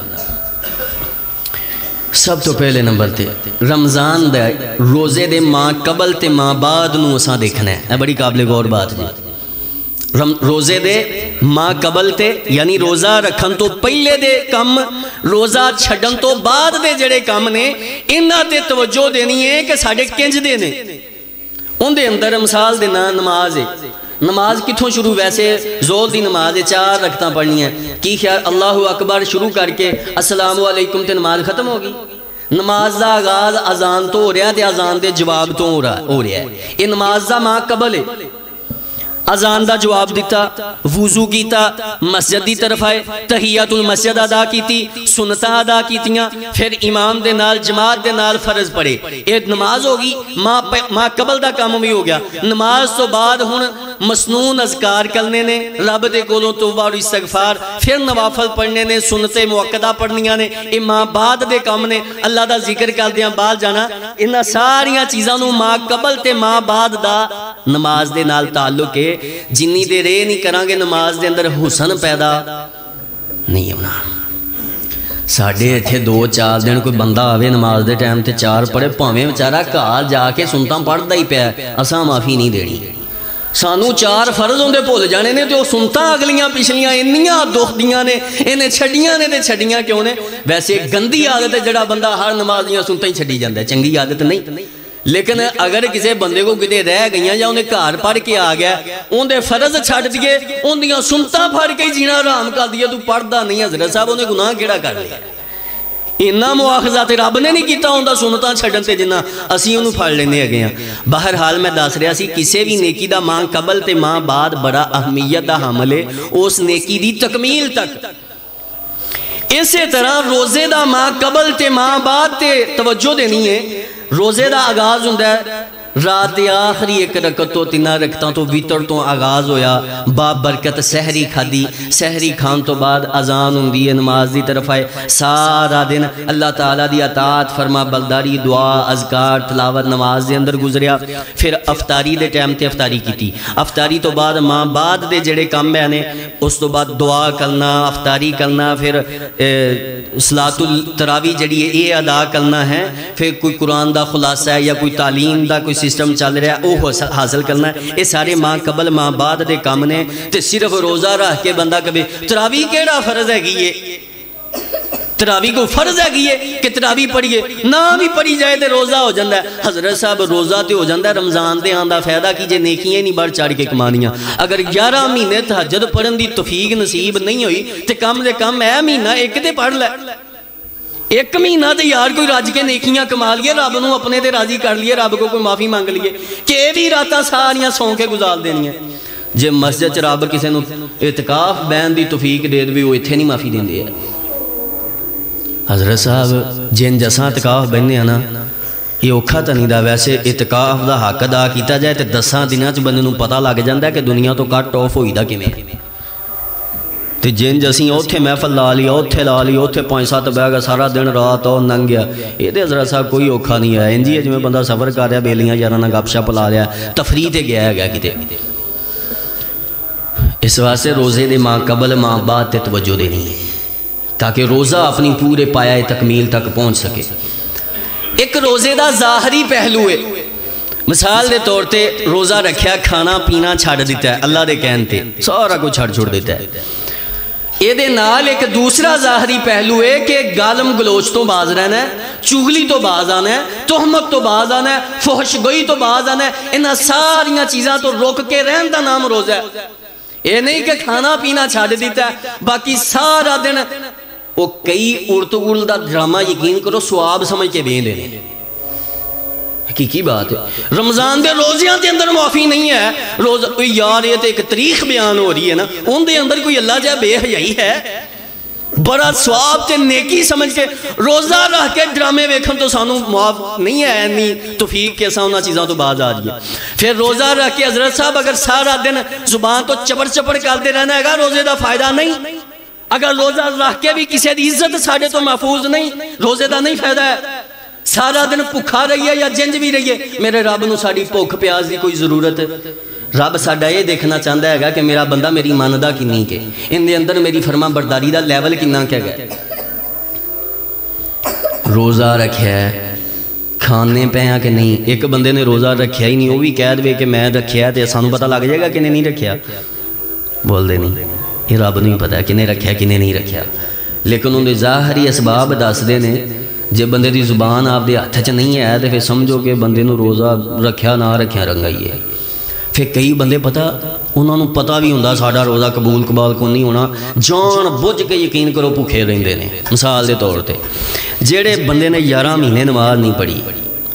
सब तो पहले नंबर ते, रमज़ान दे रोज़े दे माँ कबल ते माँ बाद देखना है। बड़ी काबिल गौर बात जी। रोज़े दे, माँ कबल ते, यानी रोजा रखन तो पहले दे कम, रोजा छड़न तो बाद दे जड़े कम ने, इन्हां ते तवज्जो देनी है कि साडे किंज दे ने। उनदे अंदर मिसाल दे ना नमाज़ है। नमाज़ कितों शुरू? वैसे ज़ोर दी नमाज़ है, चार रखता पढ़नी है। की ख्याल? अल्लाह अकबर शुरू करके अस्सलाम वालेकुम ते नमाज़ खत्म हो गई। नमाज़ का आगाज़ अजान तो हो रहा है अजान के जवाब तो हो रहा हो रहा है। ये नमाज़ का माँ कबल है। अजान का जवाब दिता, वज़ू किया मस्जिद की तरफ़ आए, तहियातुल मस्जिद अदा की सुनता अदा की फिर इमाम के नाल, जमात के नाल फ़र्ज़ पड़े। ये नमाज़ हो गई, माँ माँ कबल का काम भी हो गया। नमाज़ तो बाद हूँ मसनून अजकार करने ने, रब के कोलों तो बार इस्तगफार, फिर नवाफल पढ़ने ने सुनते मुकदा पढ़निया ने ये माँ बाद के काम ने, अल्लाह का ज़िक्र करद बाहर जाना। इन्होंने सारिया चीज़ों माँ कबल तो माँ बाद का नमाज़ के नाल ताल्लुक है। जिन्नी देर ये नहीं करा नमाज़ के अंदर हुसन पैदा। नहीं होना। साढ़े इतने दो, चार दिन कोई बंदा आवे नमाज़ के टाइम से चार पढ़े, भावें बेचारा घर जाके सुनता पढ़ता ही पाया असा माफ़ी नहीं देनी। सानू चार फ़र्ज़ होंगे भुल जाने ने तो सुनता अगलियाँ पिछलियाँ इन्नियाँ दुखदियाँ ने, इन्हें छड़ियाँ ने तो छड़ियाँ क्यों ने? वैसे गंदी आदत है जड़ा बंदा हर नमाज़ दियाँ सुनता ही छड़ी है चंगी आदत नहीं। लेकिन अगर किसी बंदे को कितने रह गई उन्हें घर पढ़ के आ गया उनके फ़र्ज़ दिए उनदियाँ सुनता फड़ के जीना आराम कर दिया तू पढ़ता नहीं हज़रत साहब उन्हें गुनाह केड़ा कर लिया? इन्ना मुआखजा तो रब ने नहीं किया होंगे सुनता छड़न से जिन्ना असी उन्होंने फड़ लेने है बाहर हाल मैं दस रहा किसी भी नेकी का माँ कबल तो माँ बाद बड़ा अहमीयत का हमल है उस नेकी की तकमील तक इस तरह रोज़े का माँ कबल ते माँ बाद तवज्जो देनी है रोज़े का आगाज़ होंगे रात आखिरी एक रकतो तिना रकत तो, तो वितर तो आगाज़ होया। बा बरकत सहरी खादी। सहरी खान तो बाद अजान होंगी नमाज़ की तरफ़ आए। सारा दिन अल्लाह तला की अतात फरमा, बलदारी, दुआ अजगार तलावत, नमाज़ के अंदर गुजरिया फिर अफतारी के टाइम से अफतारी की अफतारी तो बाद माँ बाद के जड़े काम है ने, उस तो बाद दुआ करना, अफतारी करना, फिर सलातुल तरावी जी अदा करना है। फिर कोई कुरान का खुलासा है या कोई तालीम का कोई ਕੋਈ ਤਾਲੀਮ ਦਾ ਕੋਈ ਸਿਸਟਮ ਚੱਲ ਰਿਹਾ ਉਹ ਹਾਸਲ ਕਰਨਾ ਇਹ ਸਾਰੇ ਮਾਂ ਕਬਲ ਮਾਂ ਬਾਦ ਦੇ ਕੰਮ ਨੇ ਤੇ ਸਿਰਫ ਰੋਜ਼ਾ ਰੱਖ ਕੇ ਬੰਦਾ ਕਵੇ ਤਰਾਵੀ ਕਿਹੜਾ ਫਰਜ਼ ਹੈਗੀ ਏ ਤਰਾਵੀ ਕੋ ਫਰਜ਼ ਹੈਗੀ ਏ ਕਿ ਤਰਾਵੀ ਪੜੀਏ ਨਾ ਵੀ ਪੜੀ ਜਾਏ ਤੇ ਰੋਜ਼ਾ ਹੋ ਜਾਂਦਾ ਹੈ ਹਜ਼ਰਤ ਸਾਹਿਬ ਰੋਜ਼ਾ ਤੇ ਹੋ ਜਾਂਦਾ ਰਮਜ਼ਾਨ ਦੇ ਆਂਦਾ ਫਾਇਦਾ ਕੀ ਜੇ ਨੇਕੀਆਂ ਨਹੀਂ ਬੜ ਚੜ ਕੇ ਕਮਾਨੀਆਂ ਅਗਰ 11 ਮਹੀਨੇ ਤਹਜਦ ਪੜਨ ਦੀ ਤੌਫੀਕ ਨਸੀਬ ਨਹੀਂ ਹੋਈ ਤੇ ਕਮ ਦੇ ਕਮ ਇਹ ਮਹੀਨਾ ਇੱਕ ਤੇ ਪੜ ਲੈ ਇੱਕ ਮਹੀਨਾ ਤੇ ਯਾਰ ਕੋਈ ਰੱਜ ਕੇ ਨੇਕੀਆਂ ਕਮਾ ਲਈਏ ਰੱਬ ਨੂੰ ਆਪਣੇ ਤੇ ਰਾਜ਼ੀ ਕਰ ਲਈਏ ਰੱਬ ਕੋ ਕੋਈ ਮਾਫੀ ਮੰਗ ਲਈਏ ਕਿ ਇਹ ਵੀ ਰਾਤਾਂ ਸਾਰੀਆਂ ਸੌਂ ਕੇ ਗੁਜ਼ਾਰ ਦੇਣੀਆਂ ਜੇ ਮਸਜਿਦ ਚ ਰੱਬ ਕਿਸੇ ਨੂੰ ਇਤਕਾਫ ਬੈਨ ਦੀ ਤੌਫੀਕ ਦੇ ਦੇਵੇ ਉਹ ਇੱਥੇ ਨਹੀਂ ਮਾਫੀ ਦਿੰਦੇ ਆ ਹਜ਼ਰਤ ਸਾਹਿਬ ਜਿਨ ਜਸਾਂ ਇਤਕਾਫ ਬੈਨੇ ਆ ਨਾ ਇਹ ਔਖਾ ਤਾਂ ਨਹੀਂ ਦਾ ਵੈਸੇ ਇਤਕਾਫ ਦਾ ਹੱਕ ਅਦਾ ਕੀਤਾ ਜਾਏ ਤੇ 10 ਦਿਨਾਂ ਚ ਬੰਦੇ ਨੂੰ ਪਤਾ ਲੱਗ ਜਾਂਦਾ ਕਿ ਦੁਨੀਆ ਤੋਂ ਕੱਟ ਆਫ ਹੋਈਦਾ ਕਿਵੇਂ ਤੇ ਜਿੰਜ ਅਸੀਂ ਉੱਥੇ ਮਹਿਫਲ ਲਾ ਲਈ ਉੱਥੇ ਲਾ ਲਈ ਉੱਥੇ ਪੰਜ ਸੱਤ ਬਹਿ ਗਿਆ ਸਾਰਾ ਦਿਨ ਰਾਤ ਉਹ ਲੰਘ ਗਿਆ ਇਹਦੇ ਹਜ਼ਰਤ ਸਾਹਿਬ ਕੋਈ ਔਖਾ ਨਹੀਂ ਆਇਆ ਇੰਜੀ ਜਿਵੇਂ ਬੰਦਾ ਸਫ਼ਰ ਕਰ ਰਿਹਾ ਬੇਲੀਆਂ ਯਾਰਾਂ ਨਾਲ ਗੱਪਸ਼ਪ ਲਾ ਲਿਆ ਤਫਰੀਹ ਤੇ ਗਿਆ ਹੈਗਾ ਕਿਤੇ ਇਸ ਵਾਸਤੇ ਰੋਜ਼ੇ ਦੇ ਮਾਂ ਕਬਲ ਮਾਂ ਬਾਤ ਤੇ ਤਵੱਜੋ ਦੇਣੀ ਹੈ ताकि रोज़ा अपनी पूरे पाया तकमील तक पहुँच सके एक रोज़े का ज़ाहरी पहलू है मिसाल के तौर पर रोज़ा रखा खाना पीना छड़ दिता है अल्लाह के कहन से सारा कुछ छड़ छुड़ दिता है ये एक दूसरा ज़ाहरी पहलू है कि गालम गलोच तो बाज रहना है चुगली तो बाज आना है तुहमत तो बाज आना है फुहशगोई तो बाज आना है इन्होंने सारिया चीज़ों तो रुक के रहन का नाम रोज़ा है ये नहीं कि खाना पीना छड़ दिता है बाकी सारा दिन वो कई उर्त उल का ड्रामा यकीन करो हकीकी बात है। रमज़ान के रोजिया के अंदर माफ़ी नहीं है। रोज यार ये तो एक तरीख बयान हो रही है ना उनके अंदर कोई अल्लाह जहा बेहयाई है। बड़ा स्वाब ते नेकी समझ के रोजा रख के ड्रामे वेखन तो सानू माफ़ नहीं है, इन्नी तफीक के असा उन्होंने चीज़ों तो बाद आ जाइए फिर रोजा रख के हज़रत साहब अगर सारा दिन ज़ुबान तो चपड़ चपड़ करते रहना है रोज़े का फ़ायदा नहीं। अगर रोजा रख के भी किसी की इज़्ज़त साढ़े तो महफूज नहीं, रोज़े का नहीं फ़ायदा है। सारा दिन भुखा रहिए या जिंज भी रहिए, मेरे रब साड़ी भुख प्याज की कोई ज़रूरत। रब साडा ये देखना चाहता है कि मेरा बंदा मेरी मनदा कि के? इन अंदर मेरी फरमा बरदारी का लैवल कि है रोज़ा रखा है। खाने पे हैं कि नहीं? एक बंदे ने रोज़ा रखा ही नहीं वो भी कह दे कि मैं रखा तो सानू पता लग जाएगा कि नहीं रखा बोलते नहीं। रब नहीं पता किने रखा किने नहीं रखा लेकिन उन्हें ज़ाहरी असबाब दसते जे बंदे की ज़ुबान आपके हथ च नहीं है तो फिर समझो कि बंद रोज़ा रख्या ना रखा रंगाई है फिर कई बंदे पता उन्होंने पता भी होंगे साडा रोज़ा कबूल कबाल कौन नहीं होना। जान बुझ के यकीन करो, भुखे रेंगे ने, मिसाल के तौर पर जेड़े बंद ने ग्यारह महीने नमाज़ नहीं पढ़ी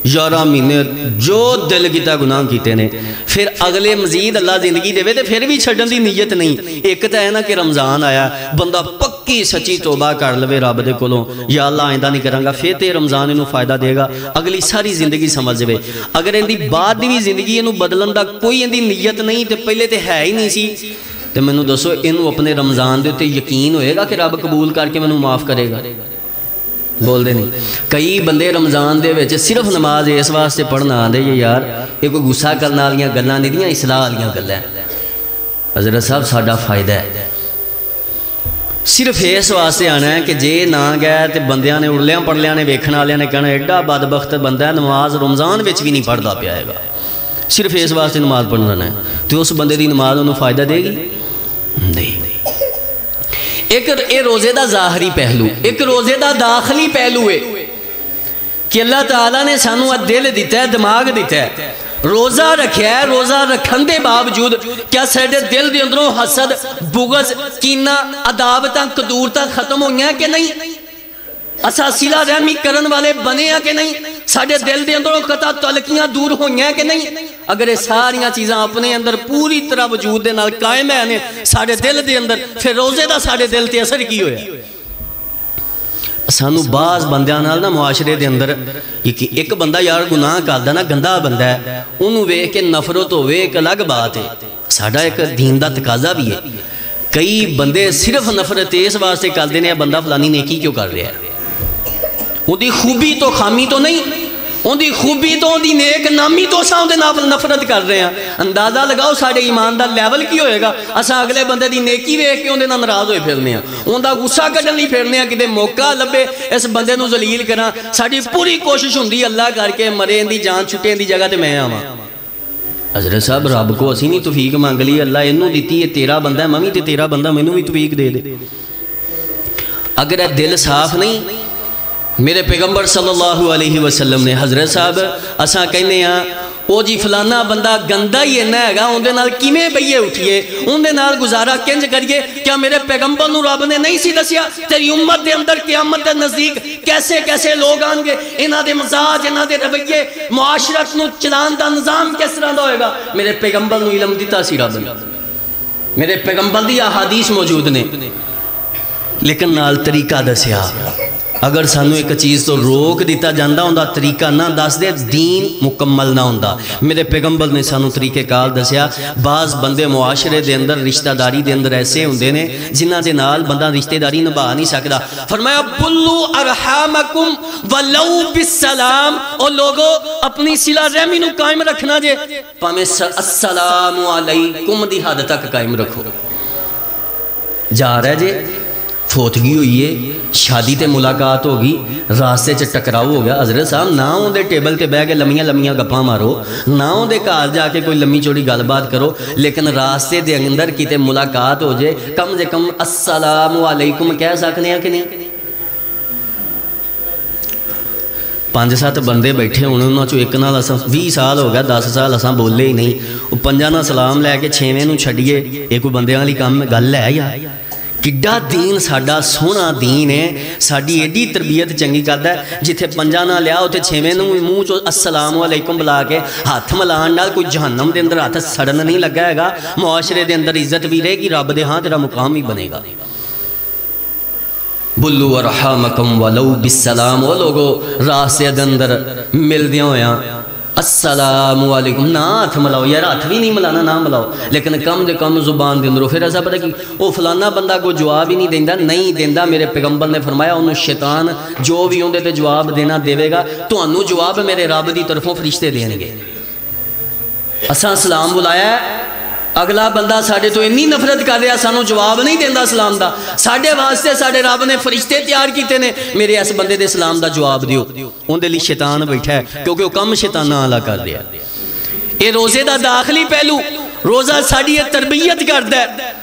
ग्यारह महीने जो दिल किया गुनाह किए ने, फिर अगले मजीद अल्लाह ज़िंदगी दे तो फिर भी छड़न की नीयत नहीं। एक तो है ना कि रमज़ान आया, बंदा पक्की सच्ची तोबा कर लवे रब के कोलों। या अल्लाह आइंदा नहीं करा फिर तो रमज़ान इन फ़ायदा देगा। अगली सारी ज़िंदगी समझ जाए अगर इनकी बाद भी ज़िंदगी इन बदलन का कोई इनकी नीयत नहीं तो पहले तो है ही नहीं सी। तो मैं दसो, इन अपने रमज़ान के उत्ते यकीन होएगा कि रब कबूल करके मैं माफ़ करेगा। बोलते नहीं। कई बंदे रमज़ान के सिर्फ़ नमाज़ इस वास्ते पढ़ना आते जी यार, ये कोई गुस्सा करने वाली गल् नहीं इसलाह वाली गल हज़रत साहब, साडा फ़ायदा है। सिर्फ़ इस वास्ते आना है कि जे ना गए तो बंद ने उड़लिया पड़लिया ने वेखने वाले ने कहना एडा बदबख्त बंदा नमाज़ रमज़ान भी नहीं पढ़ता पाएगा सिर्फ़ इस वास्ते नमाज़ पढ़ना है। तो उस बंदे की नमाज़ उन्होंने फ़ायदा देगी? नहीं। एक ये रोज़े का जाहरी पहलू, एक रोज़े का दाखली पहलू है कि अल्लाह तला ने सानू दिल दिता है, दिमाग दिता है। रोजा रखा रोजा रखन के बावजूद क्या साढ़े दिल के अंदरों हसद, बुगज, कीना अदावत कदूरत खत्म हुई कि नहीं? असा सिला रहमी करने वाले बने हैं कि नहीं? साढ़े दिल के अंदरों कथा तलकियाँ दूर हो कि नहीं? अगर ये सारिया चीज़ा अपने अंदर पूरी तरह वजूद कायम है ने साढ़े दिल के अंदर फिर रोज़े का साढ़े दिल से असर की होया? सानू बाज बंद ना मुआशरे के अंदर एक, एक बंदा यार गुनाह करता ना गंदा बंदा है उन्होंने वेख के नफरत हो एक अलग बात है। साढ़ा एक दीन का तकाजा भी है। कई बंदे सिर्फ़ नफरत इस वास्ते करते हैं बंदा फलानी नेकी क्यों कर रहा है? ਉਹਦੀ ਖੂਬੀ ਤੋਂ ਖਾਮੀ ਤੋਂ ਨਹੀਂ ਉਹਦੀ ਖੂਬੀ ਤੋਂ ਉਹਦੀ ਨੇਕ ਨਾਮੀ ਤੋਂ ਅਸਾਂ ਉਹਦੇ ਨਾਲ ਨਫ਼ਰਤ ਕਰ ਰਹੇ ਹਾਂ ਅੰਦਾਜ਼ਾ ਲਗਾਓ ਸਾਡੇ ਈਮਾਨ ਦਾ ਲੈਵਲ ਕੀ ਹੋਏਗਾ ਅਸਾਂ ਅਗਲੇ ਬੰਦੇ ਦੀ ਨੇਕੀ ਵੇਖ ਕੇ ਉਹਦੇ ਨਾਲ ਨਾਰਾਜ਼ ਹੋਏ ਫਿਰਨੇ ਆ ਉਹਦਾ ਗੁੱਸਾ ਕੱਢਣ ਲਈ ਫਿਰਨੇ ਆ ਕਿਤੇ ਮੌਕਾ ਲੱਭੇ ਇਸ ਬੰਦੇ ਨੂੰ ਜ਼ਲੀਲ ਕਰਾਂ ਸਾਡੀ ਪੂਰੀ ਕੋਸ਼ਿਸ਼ ਹੁੰਦੀ ਅੱਲਾਹ ਕਰਕੇ ਮਰੇ ਦੀ ਜਾਨ ਛੁੱਟੇ ਦੀ ਜਗ੍ਹਾ ਤੇ ਮੈਂ ਆਵਾਂ ਹਜ਼ਰਤ ਸਾਹਿਬ ਰੱਬ ਕੋ ਅਸੀਂ ਨਹੀਂ ਤੌਫੀਕ ਮੰਗ ਲਈ ਅੱਲਾ ਇਹਨੂੰ ਦਿੱਤੀ ਇਹ ਤੇਰਾ ਬੰਦਾ ਮੈਂ ਵੀ ਤੇ ਤੇਰਾ ਬੰਦਾ ਮੈਨੂੰ ਵੀ ਤੌਫੀਕ ਦੇ ਦੇ ਅਗਰ ਇਹ ਦਿਲ ਸਾਫ਼ मेरे पैगंबर सल्लल्लाहु अलैहि वसल्लम ने हज़रत साहब, असा कहने ओ जी फलाना बंदा गंदा ही इन्ना है नाल किमें बहिए उठिए? उन्हें गुजारा किंज करिए? क्या मेरे पैगंबर रब ने नहीं सी दसिया तेरी उम्मत के अंदर कयामत के नज़दीक कैसे कैसे लोग आएँगे इन्हों के मजाज, इन्हों के रवैये, मुआशरत न चलाने का निज़ाम किस तरह का होएगा? मेरे पैगंबर इलम दिता सी रब ने। मेरे पैगंबर दी अहादीस मौजूद ने। लेकिन नाल तरीका दसिया ਮੌਜੂਦ ਨੇ ਲੇਕਿਨ ਨਾਲ ਤਰੀਕਾ ਦੱਸਿਆ ਅਗਰ ਸਾਨੂੰ ਇੱਕ ਚੀਜ਼ ਤੋਂ ਰੋਕ ਦਿੱਤਾ ਜਾਂਦਾ ਹੁੰਦਾ ਤਰੀਕਾ ਨਾ ਦੱਸਦੇ ਦੀਨ ਮੁਕੰਮਲ ਨਾ ਹੁੰਦਾ ਮੇਰੇ ਪੈਗੰਬਰ ਨੇ ਸਾਨੂੰ ਤਰੀਕੇਕਾਰ ਦੱਸਿਆ ਬਾਜ਼ ਬੰਦੇ ਮੁਆਸ਼ਰੇ ਦੇ ਅੰਦਰ ਰਿਸ਼ਤੇਦਾਰੀ ਦੇ ਅੰਦਰ ਐਸੇ ਹੁੰਦੇ ਨੇ ਜਿਨ੍ਹਾਂ ਦੇ ਨਾਲ ਬੰਦਾ ਰਿਸ਼ਤੇਦਾਰੀ ਨਿਭਾ ਨਹੀਂ ਸਕਦਾ ਫਰਮਾਇਆ ਬੁੱਲੂ ਅਰਹਾਮਕੁਮ ਵਲਉ ਬਿਸਲਾਮ ਉਹ ਲੋਗੋ ਆਪਣੀ ਸਿਲਾ ਰਹਿਮੀ ਨੂੰ ਕਾਇਮ ਰੱਖਣਾ ਜੇ ਭਾਵੇਂ ਅਸਲਾਮੁ ਅਲੈਕੁਮ ਦੀ ਹੱਦ ਤੱਕ ਕਾਇਮ ਰੱਖੋ ਜਾ ਰਿਹਾ ਜੇ ਫੋਤਗੀ ਹੋਈ ਏ ਸ਼ਾਦੀ ਤੇ ਮੁਲਾਕਾਤ ਹੋ ਗਈ ਰਾਸਤੇ 'ਚ ਟਕਰਾਓ ਹੋ ਗਿਆ ਹਜ਼ਰਤ ਸਾਹਿਬ ਨਾ ਉਹਦੇ ਟੇਬਲ ਤੇ ਬਹਿ ਕੇ ਲੰਮੀਆਂ ਲੰਮੀਆਂ ਗੱਪਾਂ ਮਾਰੋ ਨਾ ਉਹਦੇ ਘਰ ਜਾ ਕੇ ਕੋਈ ਲੰਮੀ ਚੋੜੀ ਗੱਲਬਾਤ ਕਰੋ ਲੇਕਿਨ ਰਾਸਤੇ ਦੇ ਅੰਦਰ ਕਿਤੇ ਮੁਲਾਕਾਤ ਹੋ ਜੇ ਕਮ ਸੇ ਕਮ ਅਸਲਾਮੁ ਅਲੈਕੁਮ ਕਹਿ ਸਕਨੇ ਆ ਕਿ ਨਹੀਂ ਪੰਜ ਸੱਤ ਬੰਦੇ ਬੈਠੇ ਹੋਣ ਉਹਨਾਂ ਚੋਂ ਇੱਕ ਨਾਲ ਅਸਾਂ 20 ਸਾਲ ਹੋ ਗਿਆ 10 ਸਾਲ ਅਸਾਂ ਬੋਲੇ ਹੀ ਨਹੀਂ ਉਹ ਪੰਜਾਂ ਨਾਲ ਸਲਾਮ ਲੈ ਕੇ ਛੇਵੇਂ ਨੂੰ ਛੱਡੀਏ ਇਹ ਕੋਈ ਬੰਦਿਆਂ ਵਾਲੀ ਕੰਮ ਗੱਲ ਹੈ ਯਾਰ ਕਿੱਡਾ ਦੀਨ ਸਾਡਾ ਸੋਹਣਾ ਦੀਨ ਹੈ ਸਾਡੀ ਏਡੀ ਤਰਬੀਅਤ ਚੰਗੀ ਕਰਦਾ ਜਿੱਥੇ ਪੰਜਾਂ ਨਾਲ ਲਿਆ ਉੱਥੇ ਛੇਵੇਂ ਨੂੰ ਮੂੰਹ ਚੋਂ ਅਸਲਾਮ ਅਲੈਕੁਮ ਬੁਲਾ ਕੇ ਹੱਥ ਮਲਾਣ ਨਾਲ ਕੋਈ ਜਹੰਨਮ ਦੇ ਅੰਦਰ ਹੱਥ ਸੜਨ ਨਹੀਂ ਲੱਗਾ ਹੈਗਾ ਮੁਆਸ਼ਰੇ ਦੇ ਅੰਦਰ ਇੱਜ਼ਤ ਵੀ ਰਹੇਗੀ ਰੱਬ ਦੇ ਹਾਂ ਤੇਰਾ ਮੁਕਾਮ ਵੀ ਬਣੇਗਾ ਬੁੱਲੂ ਅਰਹਾਮਕਮ ਵਲਉ ਬਿਸਲਾਮ ਉਹ ਲੋਗੋ ਰਾਸਤੇ ਦੇ ਅੰਦਰ ਮਿਲਦਿਆਂ ਹੋਇਆਂ अस्सलाम वालेकुम ना हथ मिलाओ यार हथ भी नहीं मिलाना ना मिलाओ लेकिन कम से कम ज़ुबान के रो फिर ऐसा पता कि वह फलाना बंदा कोई जवाब ही नहीं देता नहीं देता मेरे पैगंबर ने फरमाया उन्होंने शैतान जो भी उन्हें जवाब देना देगा तो जवाब मेरे रब की तरफों फरिश्ते देने असा सलाम बुलाया ਅਗਲਾ ਬੰਦਾ ਸਾਡੇ ਤੋਂ ਇੰਨੀ ਨਫ਼ਰਤ ਕਰ ਰਿਹਾ ਸਾਨੂੰ ਜਵਾਬ ਨਹੀਂ ਦਿੰਦਾ ਸਲਾਮ ਦਾ ਸਾਡੇ ਵਾਸਤੇ ਸਾਡੇ ਰੱਬ ਨੇ ਫਰਿਸ਼ਤੇ ਤਿਆਰ ਕੀਤੇ ਨੇ ਮੇਰੇ ਇਸ ਬੰਦੇ ਦੇ ਸਲਾਮ ਦਾ ਜਵਾਬ ਦਿਓ ਉਹਦੇ ਲਈ ਸ਼ੈਤਾਨ ਬੈਠਾ ਹੈ ਕਿਉਂਕਿ ਉਹ ਕੰਮ ਸ਼ੈਤਾਨਾਂ ਵਾਲਾ ਕਰ ਰਿਹਾ ਇਹ ਰੋਜ਼ੇ ਦਾ ਦਾਖਲੀ ਪਹਿਲੂ ਰੋਜ਼ਾ ਸਾਡੀ ਇਹ ਤਰਬੀਅਤ ਕਰਦਾ ਹੈ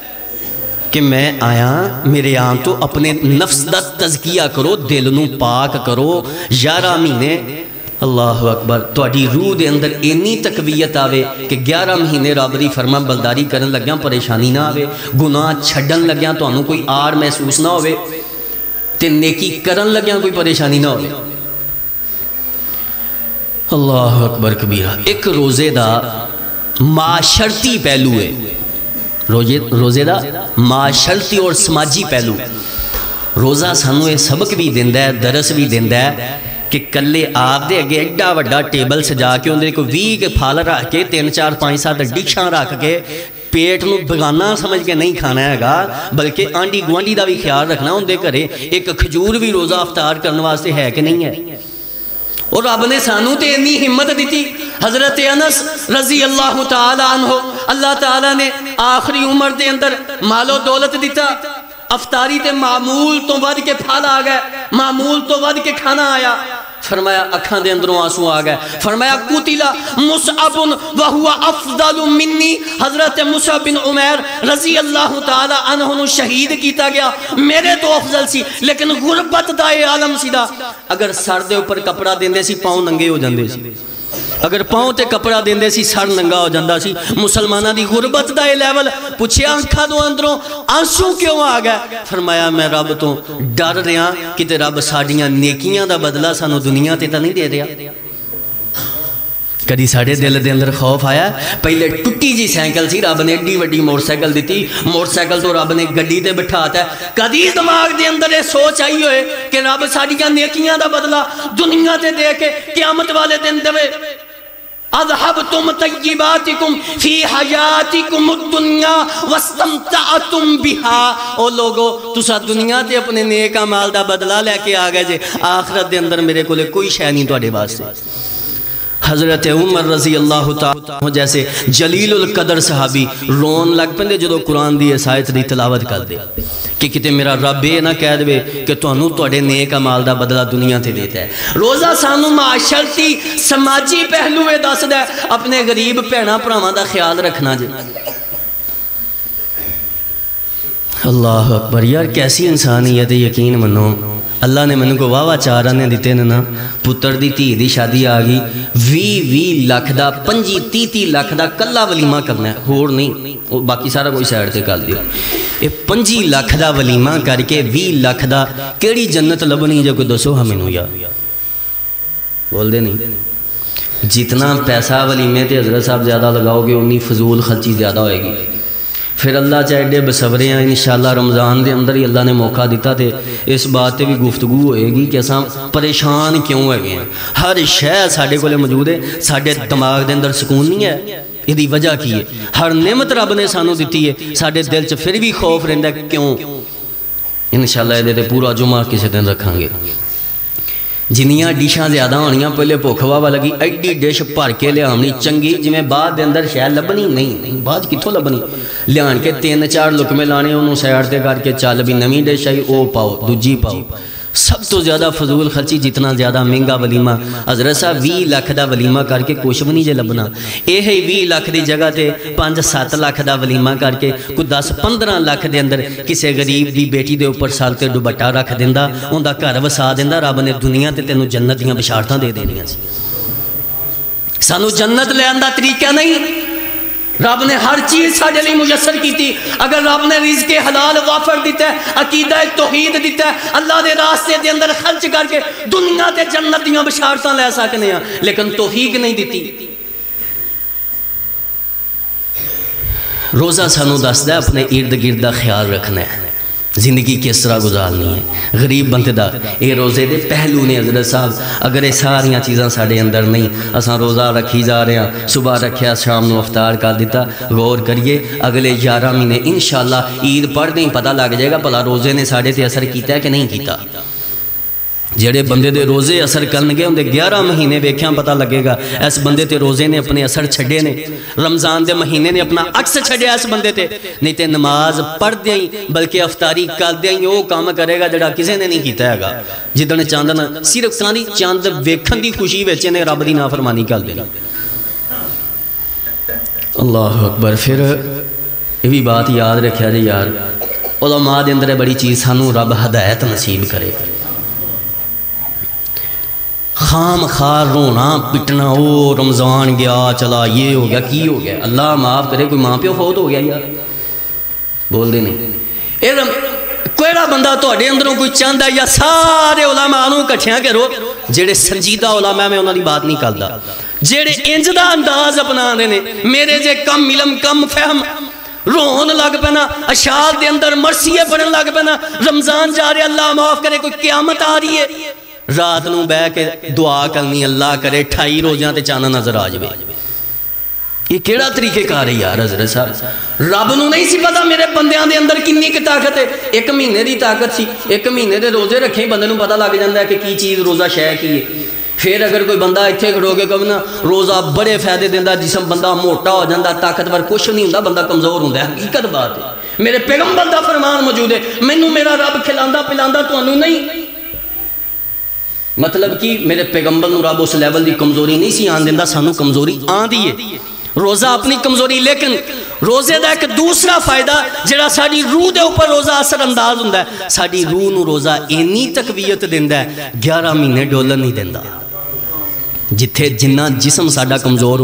ਕਿ ਮੈਂ ਆਇਆ ਮੇਰੇ ਆਉਣ ਤੋਂ ਆਪਣੇ ਨਫਸ ਦਾ ਤਜ਼ਕੀਆ ਕਰੋ ਦਿਲ ਨੂੰ ਪਾਕ ਕਰੋ 11 ਮਹੀਨੇ अल्लाह अकबर थोड़ी रूह के अंदर इन्नी तकबीयत आवे कि ग्यारह महीने राबरी फर्मा बलदारी कर लग्या परेशानी ना आए गुनाह छड़न लग्या तो कोई आड़ महसूस ना हो नेकी कर लग्या कोई परेशानी ना हो अल्लाह अकबर कबीरा एक रोज़े का माशरती पहलू है रोज़े रोज़े का माशरती और समाजी पहलू रोज़ा सू सबक भी दिता दरस भी दिता है ਕਿ ਕੱਲੇ ਆਪ ਦੇ ਅੱਗੇ ਐਡਾ ਵੱਡਾ ਟੇਬਲ ਸਜਾ ਕੇ ਉਹਦੇ ਕੋਈ 20 ਕੇ ਫਲ ਰੱਖ ਕੇ 3 4 5 7 ਡਿਸ਼ਾਂ ਰੱਖ ਕੇ ਪੇਟ ਨੂੰ ਬਗਾਨਾ ਸਮਝ ਕੇ ਨਹੀਂ ਖਾਣਾ ਹੈਗਾ ਬਲਕਿ ਆਂਡੀ ਗਵਾਂਡੀ ਦਾ ਵੀ ਖਿਆਲ ਰੱਖਣਾ ਉਹਦੇ ਘਰੇ ਇੱਕ ਖਜੂਰ ਵੀ ਰੋਜ਼ਾ ਅਫਤਾਰ ਕਰਨ ਵਾਸਤੇ ਹੈ ਕਿ ਨਹੀਂ ਹੈ और रब ने सानू तो इन्नी हिम्मत दी हजरत अनस रजी अल्लाह तहो अल्लाह तला ने आखिरी उम्र के अंदर मालो दौलत दिता अफतारी ते मामूल तो वध के फल आ गए मामूल तो वध के खाना आया फरमाया, अखा दे अंदरों आँसू आ गए। फरमाया, कुतिला मुसअबुन व हुवा अफदल मिन्नी। हज़रत मुसअब बिन उमैर रज़ी अल्लाह तआला अन्हु शहीद किया गया। मेरे तो अफजल सी, लेकिन गुरबत दा आलम सीदा अगर सर दे ऊपर कपड़ा देंदे सी, पाँव नंगे हो जांदे सी। अगर पाँव ते कपड़ा देंदे सी, सर नंगा हो जाता सी। मुसलमाना की गुरबत का यह लैवल पूछया अखा तो अंदरों, आँसू क्यों आ गया फरमाया, मैं रब तो डर रहा कि रब साड़िया नेकियाँ का बदला सानू दुनिया ते तो नहीं दे रहा। कभी साढ़े दिल के अंदर खौफ आया? पहले टुटी जी सैकल सी, रब ने एड्डी वी मोटरसाइकिल दी मोटरसाइकिल तो रब ने गड्डी से बिठाता है। कभी दिमाग के अंदर यह सोच आई हो रब साड़िया नेकिया का बदला दुनिया से दे के क्यामत वाले दिन दे अजहब तुम तयबात फ़ी हयाती दुनिया वस्तमता तुम बिहा ओ लोगो, तुसा दुनिया ते अपने नेक अमाल दा बदला लेके आ गए जे आखरत दे अंदर मेरे कोई शह नहीं थोड़े हज़रत उमर रज़ी अल्लाह जैसे जलील कदर सहाबी रोन लग पेंदे जो कुरान की असायत की तलावत कर दे। कि कितने मेरा रब ये ना कह दे कि तुम थोड़े नेक अमाल का बदला दुनिया से देता है। रोज़ा सानू माशरती समाजी पहलू ये दस है, अपने गरीब भैन भरावान का ख्याल रखना जी। अल्लाह अकबर, यार कैसी इंसानियत यकीन मनो। अल्लाह ने मैंने को वाह वाह चार आने दिते ने ना पुत्र की धी की शादी आ गई भी भी लख का पंजी ती ती लख का कला वलीमा करना होर नहीं बाकी सारा कोई साइड से कर दियो ये पंजी लख का वलीमा करके भी लख का केड़ी जन्नत लभनी जो कोई दसो हाँ मैनू यार बोलते नहीं जितना पैसा वलीमे तो हज़रत साहब ज़्यादा लगाओगे उन्नी फजूल खर्ची ज़्यादा होएगी फिर अल्लाह चाहे एडे बसवरे हैं इन शाला रमज़ान के अंदर ही अल्लाह ने मौका दिता तो इस बात पर भी गुफ्तगु होएगी कि असा परेशान क्यों है? हर शह साढ़े को मौजूद है, साढ़े दिमाग के अंदर सुकून नहीं है। यदि वजह की है? हर नियमत रब ने सानू दी है, साढ़े दिल च फिर भी खौफ रहा क्यों? इन शाला ये पूरा जुमा किसी दिन रखा जिनिया डिशा ज़्यादा होनिया, पहले भुख वाहवा लगी एडी डिश भर के लियावनी चंकी जिम्मे बाद अंदर शह लभनी नहीं बाद कितों लभनी लिया के तीन चार लुकमे लाने उन्होंने सैड से करके चल भी नवी डिश आई वो पाओ, दूजी पाओ। सब तो ज़्यादा फजूल खर्ची जितना ज़्यादा महँगा वलीमा। हज़रत साहब भी लख का वलीमा करके कुछ भी नहीं जे लभना यह भी लख की जगह पर पाँच सत्त लख का वलीमा करके कोई दस पंद्रह लख के अंदर किसी गरीब की बेटी के उपर साल के दुबट्टा रख दिता उनका घर वसा दिता रब ने दुनिया से तेन जन्नत दिशारत दे देनिया। सानू जन्नत लिया तरीका नहीं। रब ने हर चीज़ साढ़े लिए मुयसर की अगर रब ने रिज के हलाल, वाफर दिता है, अकीदा तोहीद दिता है, अल्लाह के रास्ते के अंदर खर्च करके दुनिया के जन्नत दशारत लै हैं लेकिन तोहीक नहीं दी रोज़ा सानू दसद अपने इर्द गिर्द का ख्याल रखना है। ज़िंदगी किस तरह गुजारनी है। गरीब बंदे का ये रोज़े के पहलू ने हज़रत साहब, अगर ये सारिया चीज़ा साढ़े अंदर नहीं, असा रोज़ा रखी जा रहे हैं, सुबह रखा शाम को अवतार कर दिता, गौर करिए, अगले ग्यारह महीने इन शाला ईद पढ़ते ही पता लग जाएगा भला रोज़े ने साढ़े से असर किया कि नहीं जेड़े बंदे दे रोज़े असर करनगे उनके ग्यारह महीने वेख्या पता लगेगा। इस बंदे ते रोज़े ने अपने असर छे ने। रमज़ान के महीने ने अपना अक्स छड़िया इस बंदे ते नहीं तो नमाज़ पढ़द ही, बल्कि अफतारी करद ही वह काम करेगा जरा किसी ने नहीं किया है जिदन चांदन, सिर्फ़ सारी चंद वेखन की खुशी बच्चे ने रब की नाफरमानी कर देना। अल्लाह अकबर, फिर ये भी बात याद रखा जी यार माँ के अंदर बड़ी चीज़ सानू रब हदायत नसीब करे। खाम खार रोना पिटना, ओ रमज़ान गया, चला, ये हो गया, की हो गया। अल्लाह माफ़ करे, कोई माँ प्यो फौत हो गया यार। बोलते नहीं। कोड़ा बंदा थोड़े अंदरों कोई चाहता या सारे उलामा कट्ठिया करो जेड़े संजीदा उलामा मैं उन्होंने बात नहीं करता जेड़े इंज का अंदाज अपना ने, मेरे जे कम मिलम कम फहम, रोन लग पैना अशाद के अंदर मरसीए पढ़न लग पैना, रमज़ान जा रहे, अल्लाह माफ़ करे, कोई क्यामत आ रही है। रात को बह के दुआ करनी, अल्लाह करे अठाई रोजा तो चाना नज़र आ जाए ये केड़ा तरीके कार है यार, हज़रत साहब? रब न नहीं सी पता मेरे बंद के अंदर की ताकत है। एक महीने की ताकत सी, एक महीने के रोज़े रखे बंद पता लग जाता है कि की चीज़ रोज़ा शह की है। फिर अगर कोई बंदा इतने खड़ो के कभी ना, रोज़ा बड़े फ़ायदे देता जिसम बंदा मोटा हो जाता ताकतवर कुछ नहीं होंगे बंदा कमज़ोर होंगे हकीकत बात है। मेरे पैगंबर का फरमान मौजूद है, मैनू मेरा रब खिला पिला थानू मतलब कि मेरे पैगंबर रब उस लैवल की कमज़ोरी नहीं सी, आन देता सू कमज़ोरी आती है रोज़ा अपनी कमज़ोरी, लेकिन रोज़े का एक दूसरा फ़ायदा जोड़ा साड़ी रूह के उपर रोज़ा असर अंदाज रूह न रोज़ा इन्नी तकबीयत दिता है ग्यारह महीने डोलन नहीं देता जिथे जिन्ना जिसम साडा कमज़ोर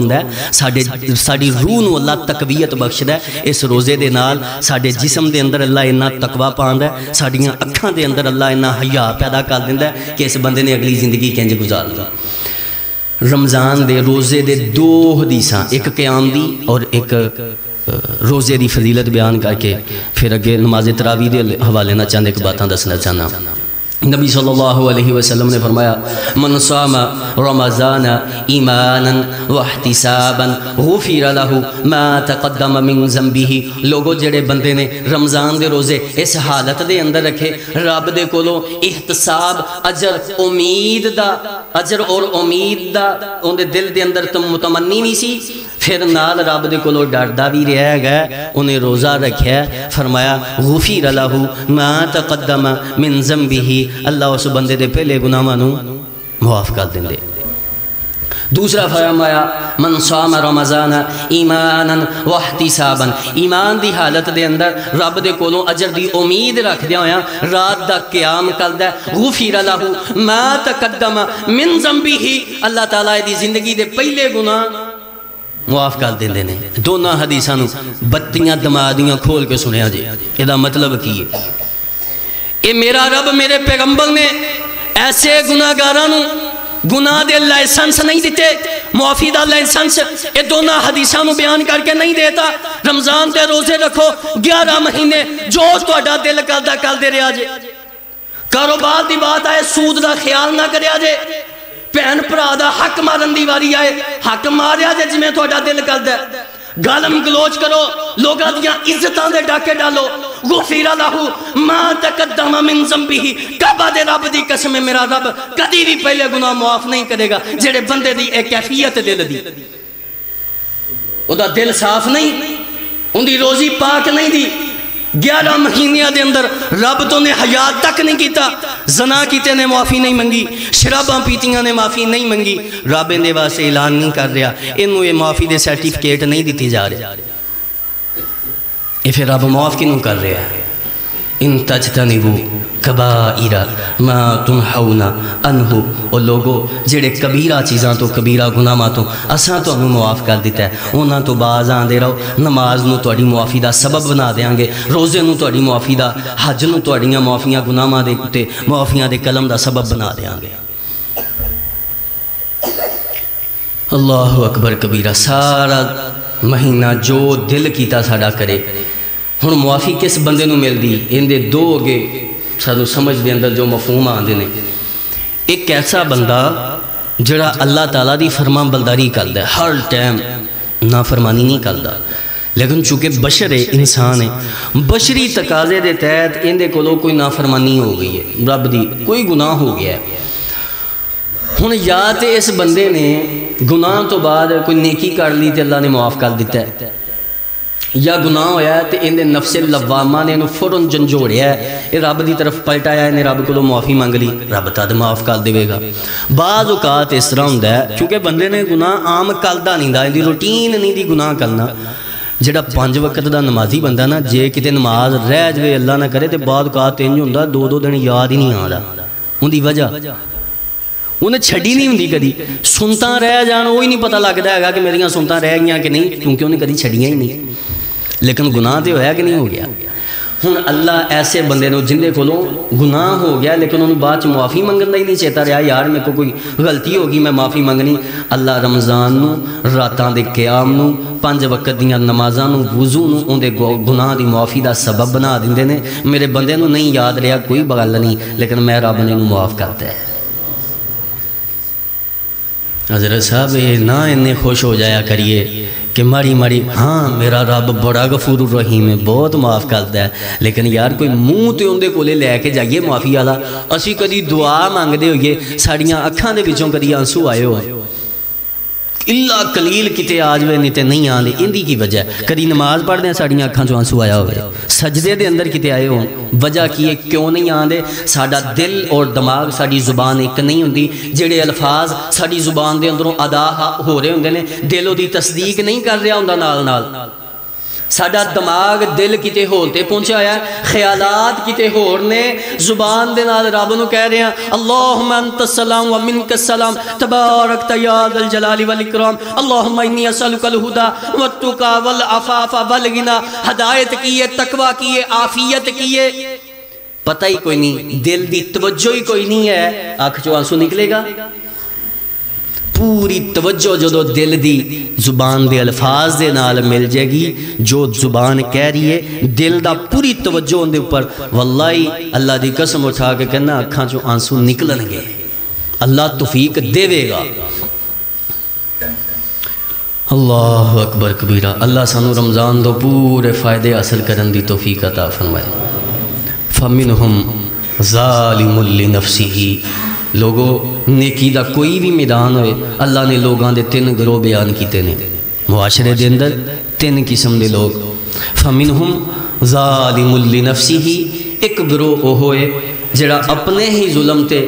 साडी रूह न अल्लाह तकबीयत बख्शद है, इस रोज़े के नाल साडे जिसम के अंदर अल्लाह इन्ना तकवा पाँदा है, साडियाँ अखां के अंदर अल्लाह इन्ना हया पैदा कर दिंदा है कि इस बंदे ने अगली ज़िंदगी किंज गुजारनी रमज़ान दे रोज़े दे दो हदीसा, एक क्याम दी और एक रोज़े की फजीलत बयान करके फिर अगे नमाज़ तरावी के हवाले ना चंद एक बातें दसना चाहना नबी सल्लल्लाहु अलैहि वसल्लम ने फरमाया, मन सामा रमज़ान ईमानन वहतिसाबन गुफिर लहु मा तक़द्दम मिन ज़ंबिही लोगो, जेड़े बंदे ने रमज़ान दे रोज़े इस हालत दे अंदर रखे, रब दे कोलो इहतसाब, अजर उम्मीद दा, अजर और उम्मीद दा उनके दिल दे अंदर तुम मुतमन्नी भी सी। फिर नाल रब के डरदा भी रहा है उन्हें रोज़ा रखा फरमाया गुफी रलाहू माँ तकदम मिन जम्बी अल्लाह उस बंदे के पहले गुनाहों मुआफ कर देंगे दूसरा फरमाया मनसाम रमज़ान ईमान वहतिसाबन। ईमान की हालत के अंदर रब के कोलों अजर की उम्मीद रखद होया, रात का क्याम करद गुफीर लहू मैं तकदम मिन जम्बी ही अल्लाह तला ज़िंदगी पहले गुनाह मुआफ कर देंगे ने। दोनों हदीसा बत्तियाँ दिमाग दियाँ खोल के सुनिया जी। यदा मतलब की है? ये मेरा रब मेरे पैगंबर ने ऐसे गुनागारा गुनाह के लाइसेंस नहीं दिते, मुआफी का लाइसेंस ये दोनों हदीसा बयान करके नहीं देता। रमज़ान के रोज़े रखो, ग्यारह महीने जो थोड़ा दिल करता करते रहा जे। कारोबार की बात आए, सूद का ख्याल ना कर भैन भरा का हक मारन की वारी आए। हक मारिया जे जिम्मे थोड़ा दिल करता गालम गलोच करो, लोगों माँ तकदम मिन जंबी कबा दे दी मेरा रब, कदी भी पहले गुनाह माफ़ नहीं करेगा, जेड़े बंदे दी कैफियत दिल दी। दिल साफ़ नहीं रोजी पाक नहीं दी। ग्यारह महीनों के अंदर रब तो ने हयात तक नहीं किया जना किते ने माफ़ी नहीं मंगी, शराबा पीतिया ने माफ़ी नहीं मंगी। रब इन वास्ते ऐलान नहीं कर रहा। इनू ये माफ़ी के सर्टिफिकेट नहीं दी जा रही। ये फिर रब माफ़ किनू कर रहा? है इन तजतनिबू कबाइरा माँ तुम हाउना अनहु। और लोगो, जेड़े कबीरा चीज़ा तो कबीरा गुनाहों तो असा तो मुआफ़ कर दिता है। उन्होंने तो बाज आते रहो, नमाज़ में मुआफ़ी का सबब बना देंगे रोज़े में मुआफ़ी का हज में थोड़िया मुआफ़िया गुनाहों के उत्ते मुआफ़िया के कलम का सबब बना देंगे अल्लाह अकबर कबीरा, सारा महीना जो दिल किया साड़ा करे हूँ मुआफ़ी किस बंदे मिलती इनके दो अगे सू समझ अंदर जो मफहूम आते हैं एक ऐसा बंदा जड़ा अल्लाह तला की फरमा बलदारी करता है, हर टाइम ना फरमानी नहीं करता लेकिन चूँकि बशर है इंसान है, बशरी तकाजे के तहत इनके को कोई नाफरमानी हो गई है, रब की कोई गुनाह हो गया हूँ। या तो इस बंदे ने गुनाह तो बाद कोई नेकी कर ली तो अल्लाह ने मुआफ़ कर दिता है। या गुनाह होया तो इन्हें नफसे लवामा ने फुरन झंझोड़िया रब की तरफ़ पलटाया, इन्हें रब को माफ़ी मंग ली। रब तद माफ़ कर देगा बाद औकात इस तरह होंगे क्योंकि बंदे ने गुनाह आम करता नहीं इनकी रूटीन नहीं दी गुनाह करना। जोड़ा पाँच वक्त का नमाजी बंदा ना, जे कि नमाज़ रह जाए अल्लाह ना करे तो बाद औकात इंज होंगे दो दो दिन याद ही नहीं आता उनकी वजह? उन्हें छड़ी नहीं होंगी कभी सुनता रह ही नहीं पता लगता है कि मेरिया सुनता रह गई कि नहीं, क्योंकि उन्हें कभी छड़िया ही नहीं। लेकिन गुनाह तो होया कि नहीं हो गया? हूँ अल्लाह ऐसे बंदे जिंदे को गुनाह हो गया, लेकिन उन्होंने बाद मुआफ़ी मंगन का ही नहीं चेता रहा। यार, मेरे को कोई गलती होगी मैं माफ़ी मंगनी। अल्लाह रमज़ान रातों के क्याम पंज वक्त दियाँ नमाजा वज़ू उनके गुनाह की मुआफ़ी का सबब बना देंगे ने। मेरे बंदे नहीं याद रहा, कोई गल नहीं, लेकिन मैं रब ने मुआफ़ करता है हज़रत साहब, ये ना इन्ने खुश हो जाया करिए कि माड़ी माड़ी हाँ मेरा रब बड़ा गफूर रहीम है, बहुत माफ़ करता है। लेकिन यार, कोई मूँह तो उनके को लैके जाइए, माफ़ी वाला असी कभी दुआ मंगते होइए, साड़िया अखा के कभी आँसू आए हो इला कलील किते आ जाए नहीं तो नहीं आते इनकी की वजह। कभी नमाज़ पढ़ते हैं साड़िया अखा चो आँसू आया हो सजदे के अंदर किते आए हो वजह की है? क्यों नहीं आते साडा दिल और दिमाग साड़ी ज़ुबान एक नहीं होंगी जेडे अल्फाज साड़ी ज़ुबान के अंदरों अदा हो रहे होंगे ने, दिल की तस्दीक नहीं कर रहा होंगे साडा दिमाग दिल किते होर ते पहुँचा है। ख्यालात किते होर ने। ज़ुबान दे नाल रब नु कह रहे अल्लाहुम्मा अंत सलाम व मिनक सलाम। तबारक तयादल जलाली वल इकराम। अल्लाहुम्मा इन्नी असलुकल हुदा व तुका वल अफाफा वल गिना। हिदायत की है तकवा की है आफियत की है पता ही कोई नहीं, दिल की तवज्जो ही कोई नहीं है। आँख चो आँसू निकलेगा। पूरी तवज्जो जो दिल की ज़ुबान के अल्फाज के नाल मिल जाएगी। जो ज़ुबान कह रही है, दिल का पूरी तवज्जो उनके उपर। वल्लाई अल्लाह की कसम उठा के कहना, अखा चो आँसू निकलनगे। अल्लाह तौफीक देवेगा। अल्लाह अकबर कबीरा, अल्लाह सानू रमज़ान तो पूरे फ़ायदे हासिल करने की तौफीक अता फरमाए। फ़मिन हम ज़ालिमुल्ली नफसी का कोई भी मैदान हो अल्लाह ने लोगों के तीन ग्रोह बयान किए हैं मुआशरे के अंदर तीन किस्म के लोग। फमिन हम ज़ालिमुल्ली नफसी ही एक ग्रोह वो है जड़ा अपने ही जुलम ते,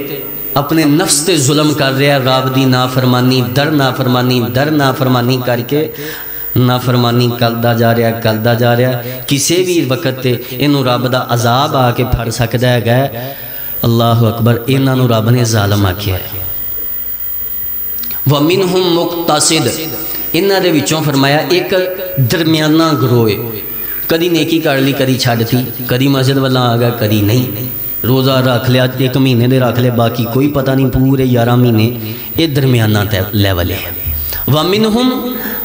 अपने नफ्स से जुलम कर रहा, रब की नाफरमानी, दर नाफरमानी दर नाफरमानी करके नाफरमानी करता जा रहा करता जा रहा। किसी भी वक्त इनू रब का अजाब आके फड़ सकता है अल्लाह अकबर इन्हों रब ने जालम आख्या है। वमिन हम मुक्तासिद इन्होंने फरमाया, एक दरम्याना ग्रोह कदी नेकी कर ली, कदी छड़ती कदी मस्जिद वाला आ गया, कदी नहीं। रोज़ा रख लिया, एक महीने दे रख लिया, बाकी कोई पता नहीं, पूरे ग्यारह महीने ये दरम्याना लैवल है। वमिन हम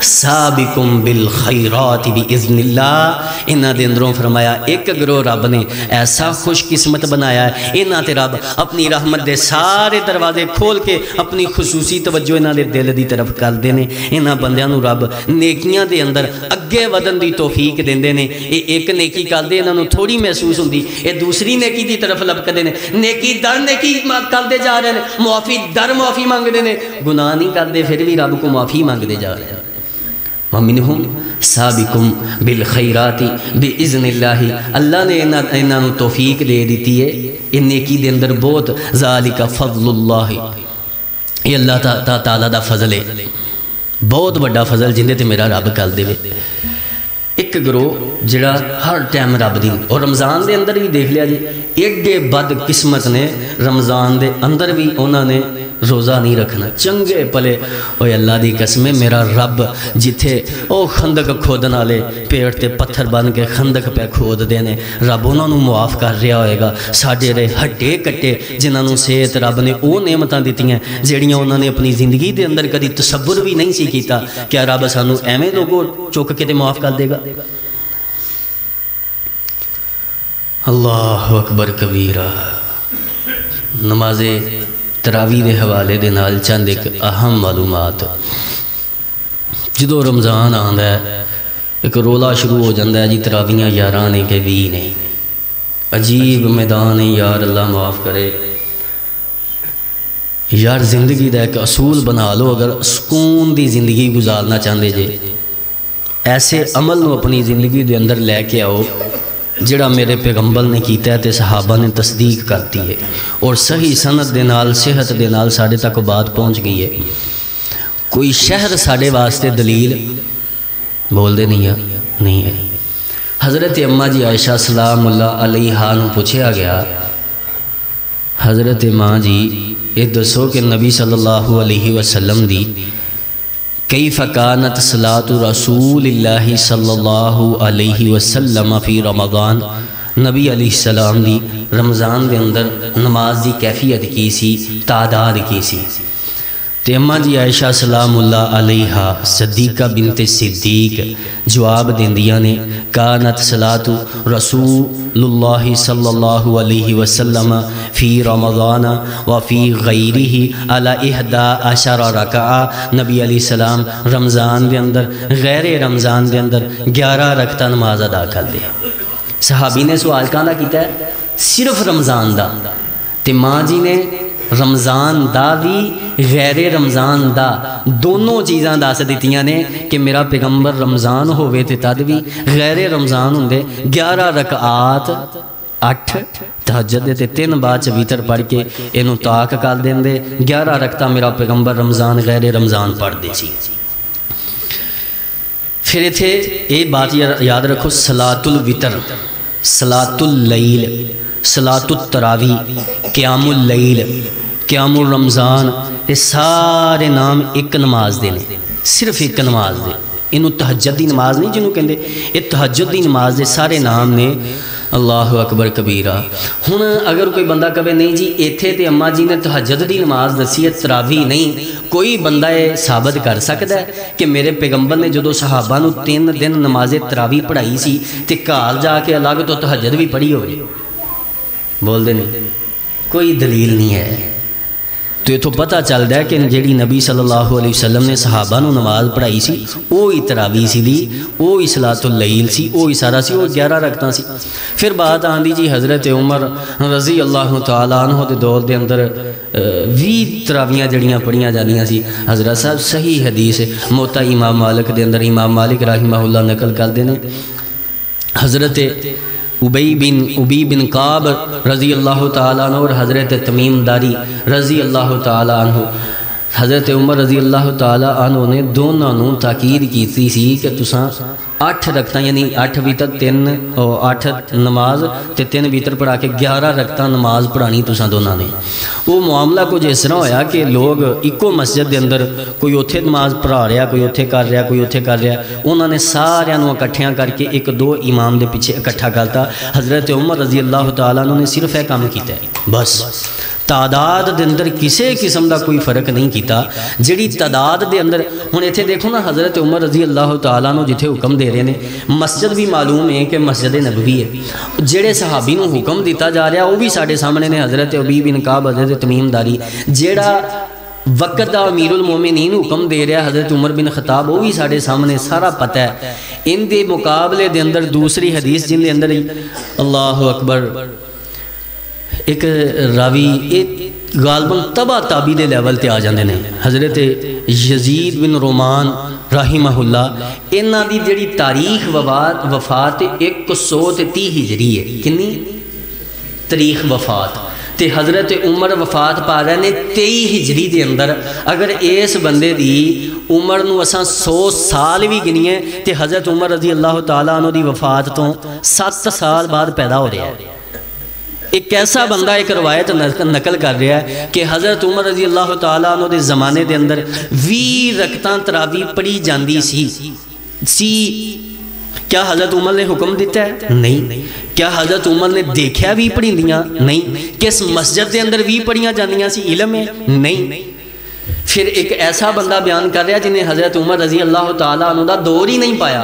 साबिकुम बिल खैरात भी इज़निल्ला इन्हों के अंदरों फरमाया, एक ग्रोह रब ने ऐसा खुशकिस्मत बनाया है। इन्हों रब अपनी रहमत के सारे दरवाजे खोल के अपनी खसूसी तवज्जो इन्हों के दिल की तरफ़ करते हैं इन्होंने बंद रब नेकियाँ के अंदर अगे वधन की तोफीक देंगे ने। ये एक नेकी करते इन्हों थोड़ी महसूस होंगी ये दूसरी नेकी की तरफ़ लपकते हैं नेकी दर नेकी करते जा रहे हैं मुआफ़ी दर मुआफ़ी मंगते हैं गुनाह नहीं करते फिर भी रब को माफ़ी मंगते जा रहे हैं। हम साबिकुम बिल खैराती बे इज़न अल्लाह ने इन्हों तोफीक दे दी है इन नेकी के अंदर बहुत जालिका फजल्ला ये अल्लाह ता, ताला का फजल है बहुत बड़ा फजल जिंदे मेरा रब कर दे एक ग्रोह जड़ा हर टाइम रब दी और रमज़ान के अंदर भी देख लिया जी एडे बदकिस्मत ने रमज़ान के अंदर भी उन्होंने रोज़ा नहीं रखना। चंगे भले ओए अल्लाह की कसमें मेरा रब जिथे ओ खंदक खोदन वाले पेड़ ते पत्थर बन के खंदक पे खोदते हैं रब उन्होंने मुआफ कर रहा होएगा। साढ़े रे हड्डे कट्टे जिन्होंने सेहत रब ने वो नेमत दित्तियाँ जड़ियाँ उन्होंने अपनी ज़िंदगी के अंदर कभी तस्बुर भी नहीं सी किया क्या रब सानू एवं लोगों चुक के मुआफ कर देगा? अल्लाह अकबर कबीरा। नमाजे तरावी के हवाले के नाल चंद एक अहम मालूमात। जो रमज़ान है, एक रोला शुरू हो जाता है जी तरावियाँ यारह ने के भी ने। अजीब मैदान है यार, अल्लाह माफ़ करे। यार, ज़िंदगी का एक असूल बना लो, अगर सुकून की ज़िंदगी गुजारना चाहते जे। ऐसे अमल अपनी ज़िंदगी के अंदर लैके आओ मेरे पैगंबर ने किया है तो सहाबा ने तस्दीक करती है। और सही सनत के नाल, सेहत के नाल साढ़े तक बात पहुँच गई है। कोई शहर साढ़े वास्ते दलील बोलते नहीं है? नहीं है। हज़रत अम्मा जी आयशा सलाम अलीहा पूछया गया, हज़रत माँ जी, ये दसो कि नबी सल्लल्लाहु अलैहि वसल्लम दी कई फ़कानत सलात रसूल सल्लल्लाहु वसलम फ़ी रमगान नबी अलीसलाम दी रमज़ान के अंदर नमाज़ की कैफियत की सी तादाद की सी तो अम्मा जी आयशा सलामुल्ला अलैहा, सदीका बिनते सिद्दीक, जवाब देंदियाँ ने, कानत सलातु रसूलुल्लाह सल्लल्लाहु अलैहि वसल्लम फ़ी रमज़ान व फ़ी गैरिही अला इहदा अशर रका नबी अली सलाम रमज़ान के अंदर, गैर रमज़ान के अंदर ग्यारह रखता नमाज़ अदा कर दे। सहाबी ने सवाल कहाँ किया सिर्फ़ रमज़ान का तो माँ जी ने रमज़ान का भी गैर रमज़ान का दोनों चीज़ा दस दित्तियाँ ने कि मेरा पैगंबर रमज़ान तो तद भी गैर रमज़ान होंगे ग्यारह रकात अठ तहजद तीन बाद वितर पढ़ के इन ताक कर देंगे ग्यारह रखता मेरा पैगंबर रमज़ान गैर रमज़ान पढ़ते सी। फिर इतने ये बात याद रखो, सलातुल वितर, सलातुल लईल सलातुलतरावी क्यामुल्लैल क्यामुल रमज़ान, ये सारे नाम एक नमाज़ देने सिर्फ़ एक नमाज़ दे। इनू तहजत की नमाज़ नहीं जिन्होंने कहें ये की नमाज़ के सारे नाम ने, अल्लाह अकबर कबीरा। हूँ अगर कोई बंदा कहे, नहीं जी इतें तो अम्मा जी ने तहजद की नमाज़ दसी है, तरावी नहीं। कोई बंदा ये साबित कर सकता है कि मेरे पैगंबर ने जो सहाबा तीन दिन नमाज़ तरावी पढ़ाई सी तो घर जाके अलग तो तहजद भी पढ़ी हो बोलते दे कोई दलील नहीं है। तो इतों पता चलता है कि जी नबी सल्लल्लाहु अलैहि वसल्लम ने सहाबा नमाज़ पढ़ाई सी वो ही तरावी सी वो ही सलातुल्लईल सी वो ही सारा सी वो ग्यारह रखता सी। फिर बात आँदी जी हज़रत उमर रज़ी अल्लाह तहो के दौर के अंदर भी तरावियाँ जड़ियाँ पढ़िया जा सी, हज़रत साहब सही हदीस मोता इमाम मालिक के अंदर, इमाम मालिक राहिमा नकल करते हैं हज़रत उबई बिन उबी बिन काब रज़ी अल्लाह तु और हज़रत तमीम दारी रज़ी अल्लाह तु हज़रत उमर रज़ी अल्लाह तु ने दोनों ताकीद की सी कि तुसा अठ रकत यानी अठ वितर तीन अठ नमाज़ तो तीन वितर पढ़ा के ग्यारह रकत नमाज़ पढ़ानी तुसा दोनों ने। वो मामला कुछ इस तरह होया कि लोग इको मस्जिद के अंदर कोई उत्थे नमाज़ पढ़ा रहा, कोई उत्थे कर रहा, कोई उत्थे कर रहा। उन्होंने इकट्ठिया करके एक दो इमाम के पिछे इकट्ठा करता। हज़रत उमर रज़ी अल्लाह तला ने सिर्फ़ यह काम किया बस। तादाद के अंदर किसी किस्म का कोई फ़र्क नहीं किया जी तादाद के अंदर हूँ इतने देखो ना, हज़रत उमर रज़ी अल्लाह तला जिथे हुक्म दे रहे हैं मस्जिद भी मालूम है कि मस्जिद नबवी है। जेड़े सहाबी हुक्म दिता जा रहा वह भी साढ़े सामने ने, हज़रत अबी बिन काब, हज़रत तमीमदारी। जेड़ा वक़्त का अमीरुल मोमिनीन हुक्म दे रहा, हज़रत उमर बिन खताब वो भी साढ़े सामने सारा पता है। इन मुकाबले के अंदर दूसरी हदीस जिनके अंदर अल्लाह अकबर। एक रावी, एक गालबन तबा ताबी के लैवल से आ जाते हैं हज़रत यजीद बिन रोमान राही महुल्ला इन्हों की जीड़ी तारीख ववात वफात एक सौ तीह हिजरी है। कि तारीख वफात। तो हज़रत उम्र वफात पा रहे हैं तेई हिजरी के अंदर। अगर इस बंद की उम्र असा सौ साल भी गिनीए तो हज़रत उम्र रज़ी अल्लाह तला वफात तो सत्त साल बाद पैदा हो रहा है। एक ऐसा बंदा एक रवायत नकल कर रहा है कि हज़रत उमर रज़ी अल्लाह तु ज़माने के अंदर भी रकत तरावी पढ़ी जाती सी। सी, क्या हज़रत उमर ने हुक्म दिता है? नहीं। क्या हज़रत उमर ने देखा भी पढ़िंदियाँ? नहीं। किस मस्जिद के अंदर भी पढ़िया सी? इलम है? नहीं। फिर एक ऐसा बंदा बयान कर रहा जिन्हें हज़रत उमर रज़ी अल्लाह तु दौर ही नहीं पाया।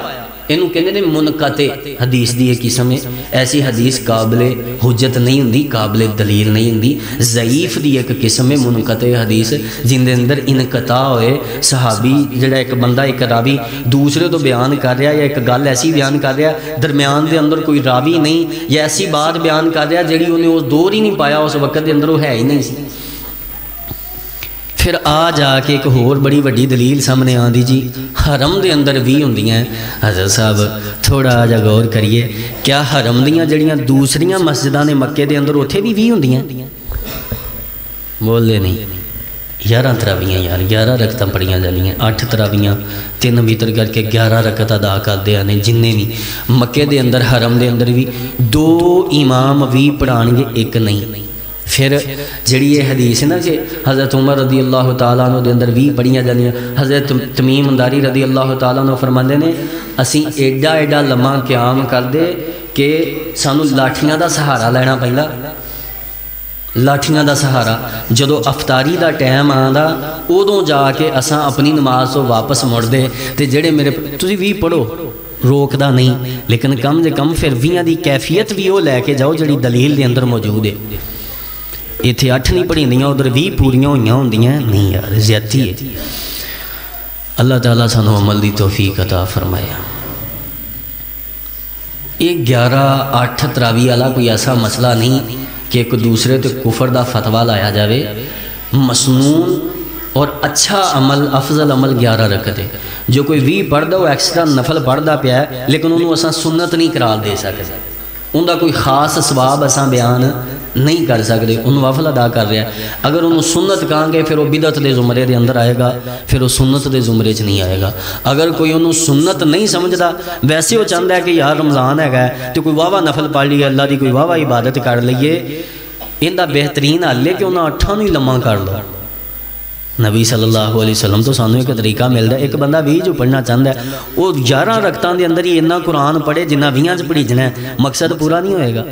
ਇਹਨੂੰ ਕਹਿੰਦੇ ਨੇ ਮੁਨਕਤੇ ਹਦੀਸ ਦੀ ਇਹ ਕਿਸਮ ਹੈ ਐਸੀ ਹਦੀਸ ਕਾਬਲੇ ਹੁਜਤ ਨਹੀਂ ਹੁੰਦੀ ਕਾਬਲੇ ਦਲੀਲ ਨਹੀਂ ਹੁੰਦੀ ਜ਼ਈਫ ਦੀ ਇੱਕ ਕਿਸਮ ਹੈ ਮੁਨਕਤੇ ਹਦੀਸ ਜਿੰਦੇ ਅੰਦਰ ਇਨਕਤਾ ਹੋਏ ਸਹਾਬੀ ਜਿਹੜਾ ਇੱਕ ਬੰਦਾ ਇੱਕ ਰਾਵੀ ਦੂਸਰੇ ਤੋਂ ਬਿਆਨ ਕਰ ਰਿਹਾ ਜਾਂ ਇੱਕ ਗੱਲ ਐਸੀ ਬਿਆਨ ਕਰ ਰਿਹਾ ਦਰਮਿਆਨ ਦੇ ਅੰਦਰ ਕੋਈ ਰਾਵੀ ਨਹੀਂ ਜਾਂ ਐਸੀ ਬਾਤ ਬਿਆਨ ਕਰ ਰਿਹਾ ਜਿਹੜੀ ਉਹਨੇ ਉਸ ਦੌਰ ਹੀ ਨਹੀਂ ਪਾਇਆ ਉਸ ਵਕਤ ਦੇ ਅੰਦਰ ਉਹ ਹੈ ਹੀ ਨਹੀਂ ਸੀ ਫਿਰ ਆ ਜਾ ਕੇ ਇੱਕ ਹੋਰ ਬੜੀ ਵੱਡੀ ਦਲੀਲ ਸਾਹਮਣੇ ਆਂਦੀ ਜੀ ਹਰਮ ਦੇ ਅੰਦਰ ਵੀ ਹੁੰਦੀਆਂ ਹਜ਼ਰਤ ਸਾਹਿਬ ਥੋੜਾ ਜਿਹਾ ਗੌਰ ਕਰੀਏ ਕਿਆ ਹਰਮ ਦੀਆਂ ਜਿਹੜੀਆਂ ਦੂਸਰੀਆਂ ਮਸਜਿਦਾਂ ਨੇ ਮੱਕੇ ਦੇ ਅੰਦਰ ਉੱਥੇ ਵੀ ਵੀ ਹੁੰਦੀਆਂ ਬੋਲਦੇ ਨਹੀਂ 11 ਤਰਾਵੀਆਂ ਯਾਰ 11 ਰਕਤਾਂ ਪੜੀਆਂ ਜਾਂਦੀਆਂ 8 ਤਰਾਵੀਆਂ ਤਿੰਨ ਮੀਟਰ ਕਰਕੇ 11 ਰਕਤ ਅਦਾ ਕਰਦੇ ਆ ਨੇ ਜਿੰਨੇ ਵੀ ਮੱਕੇ ਦੇ ਅੰਦਰ ਹਰਮ ਦੇ ਅੰਦਰ ਵੀ ਦੋ ਇਮਾਮ ਵੀ ਪੜਾਣਗੇ ਇੱਕ ਨਹੀਂ फिर जी हदीस है ना कि हज़रत उमर रदी अल्लाह तु के अंदर भी पढ़िया जाए हज़रत तमीम अंदारी रदी अल्लाह तु फरमाते ने, असी एडा एडा लम्मा क्याम करते कि सानू लाठियाँ का सहारा लेना पैंदा। लाठियाँ का सहारा। जो अफतारी का टाइम आता उदों जाके असा अपनी नमाज़ तो वापस मुड़ते तो जेड़े मेरे तुम भी पढ़ो रोकता नहीं लेकिन कम से कम फिर भी कैफियत भी वो लैके जाओ जी दलील के अंदर मौजूद है। इतने अठ नहीं पढ़ी उधर भी पूरिया हुई होंगे नहीं यार, ज़्यादा है अल्लाह तला सू अमल की तोहफीक अता फरमाया। ये ग्यारह अठ तरावी वाला कोई ऐसा मसला नहीं कि एक दूसरे तो कुफर का फतवा लाया जाए मसनून और अच्छा अमल, अफजल अमल ग्यारह रखते जो कोई भी पढ़ता वो एक्सट्रा नफल पढ़ता पाया लेकिन उन्होंने असा सुन्नत नहीं करार दे सकते उनका कोई खास सवाब असा बयान नहीं कर सकते उन्होंने वफल अदा कर रहा अगर उन्होंने सुन्नत कहेंगे, फिर वह बिदत के जुमरे के अंदर आएगा, फिर वह सुन्नत के जुमरे च नहीं आएगा। अगर कोई उन्होंने सुन्नत नहीं समझता वैसे वो चाहता है कि यार रमज़ान है तो कोई वाहवा नफल पढ़ लीए अल्लाह की कोई वाहवा इबादत कर लीए इनका बेहतरीन हल है कि उन्हें अठा ही लम्मा कर लो। नबी सल्लल्लाहु अलैहि वसल्लम तो सानू एक तरीका मिलता है। एक बंदा भी जो पढ़ना चाहता है। वो ग्यारह रकतां के अंदर ही इन्ना कुरान पढ़े, जिन्ना च पढ़ीजना मकसद पूरा नहीं होएगा।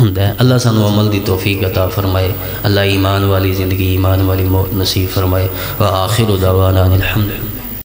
होंगे अल्लाह सानू अमल की तोहफी कता फरमाए। अल्लाह ईमान वाली ज़िंदगी, ईमान वाली मौत नसीब फरमाए। व आखिर उदावाना अलहमद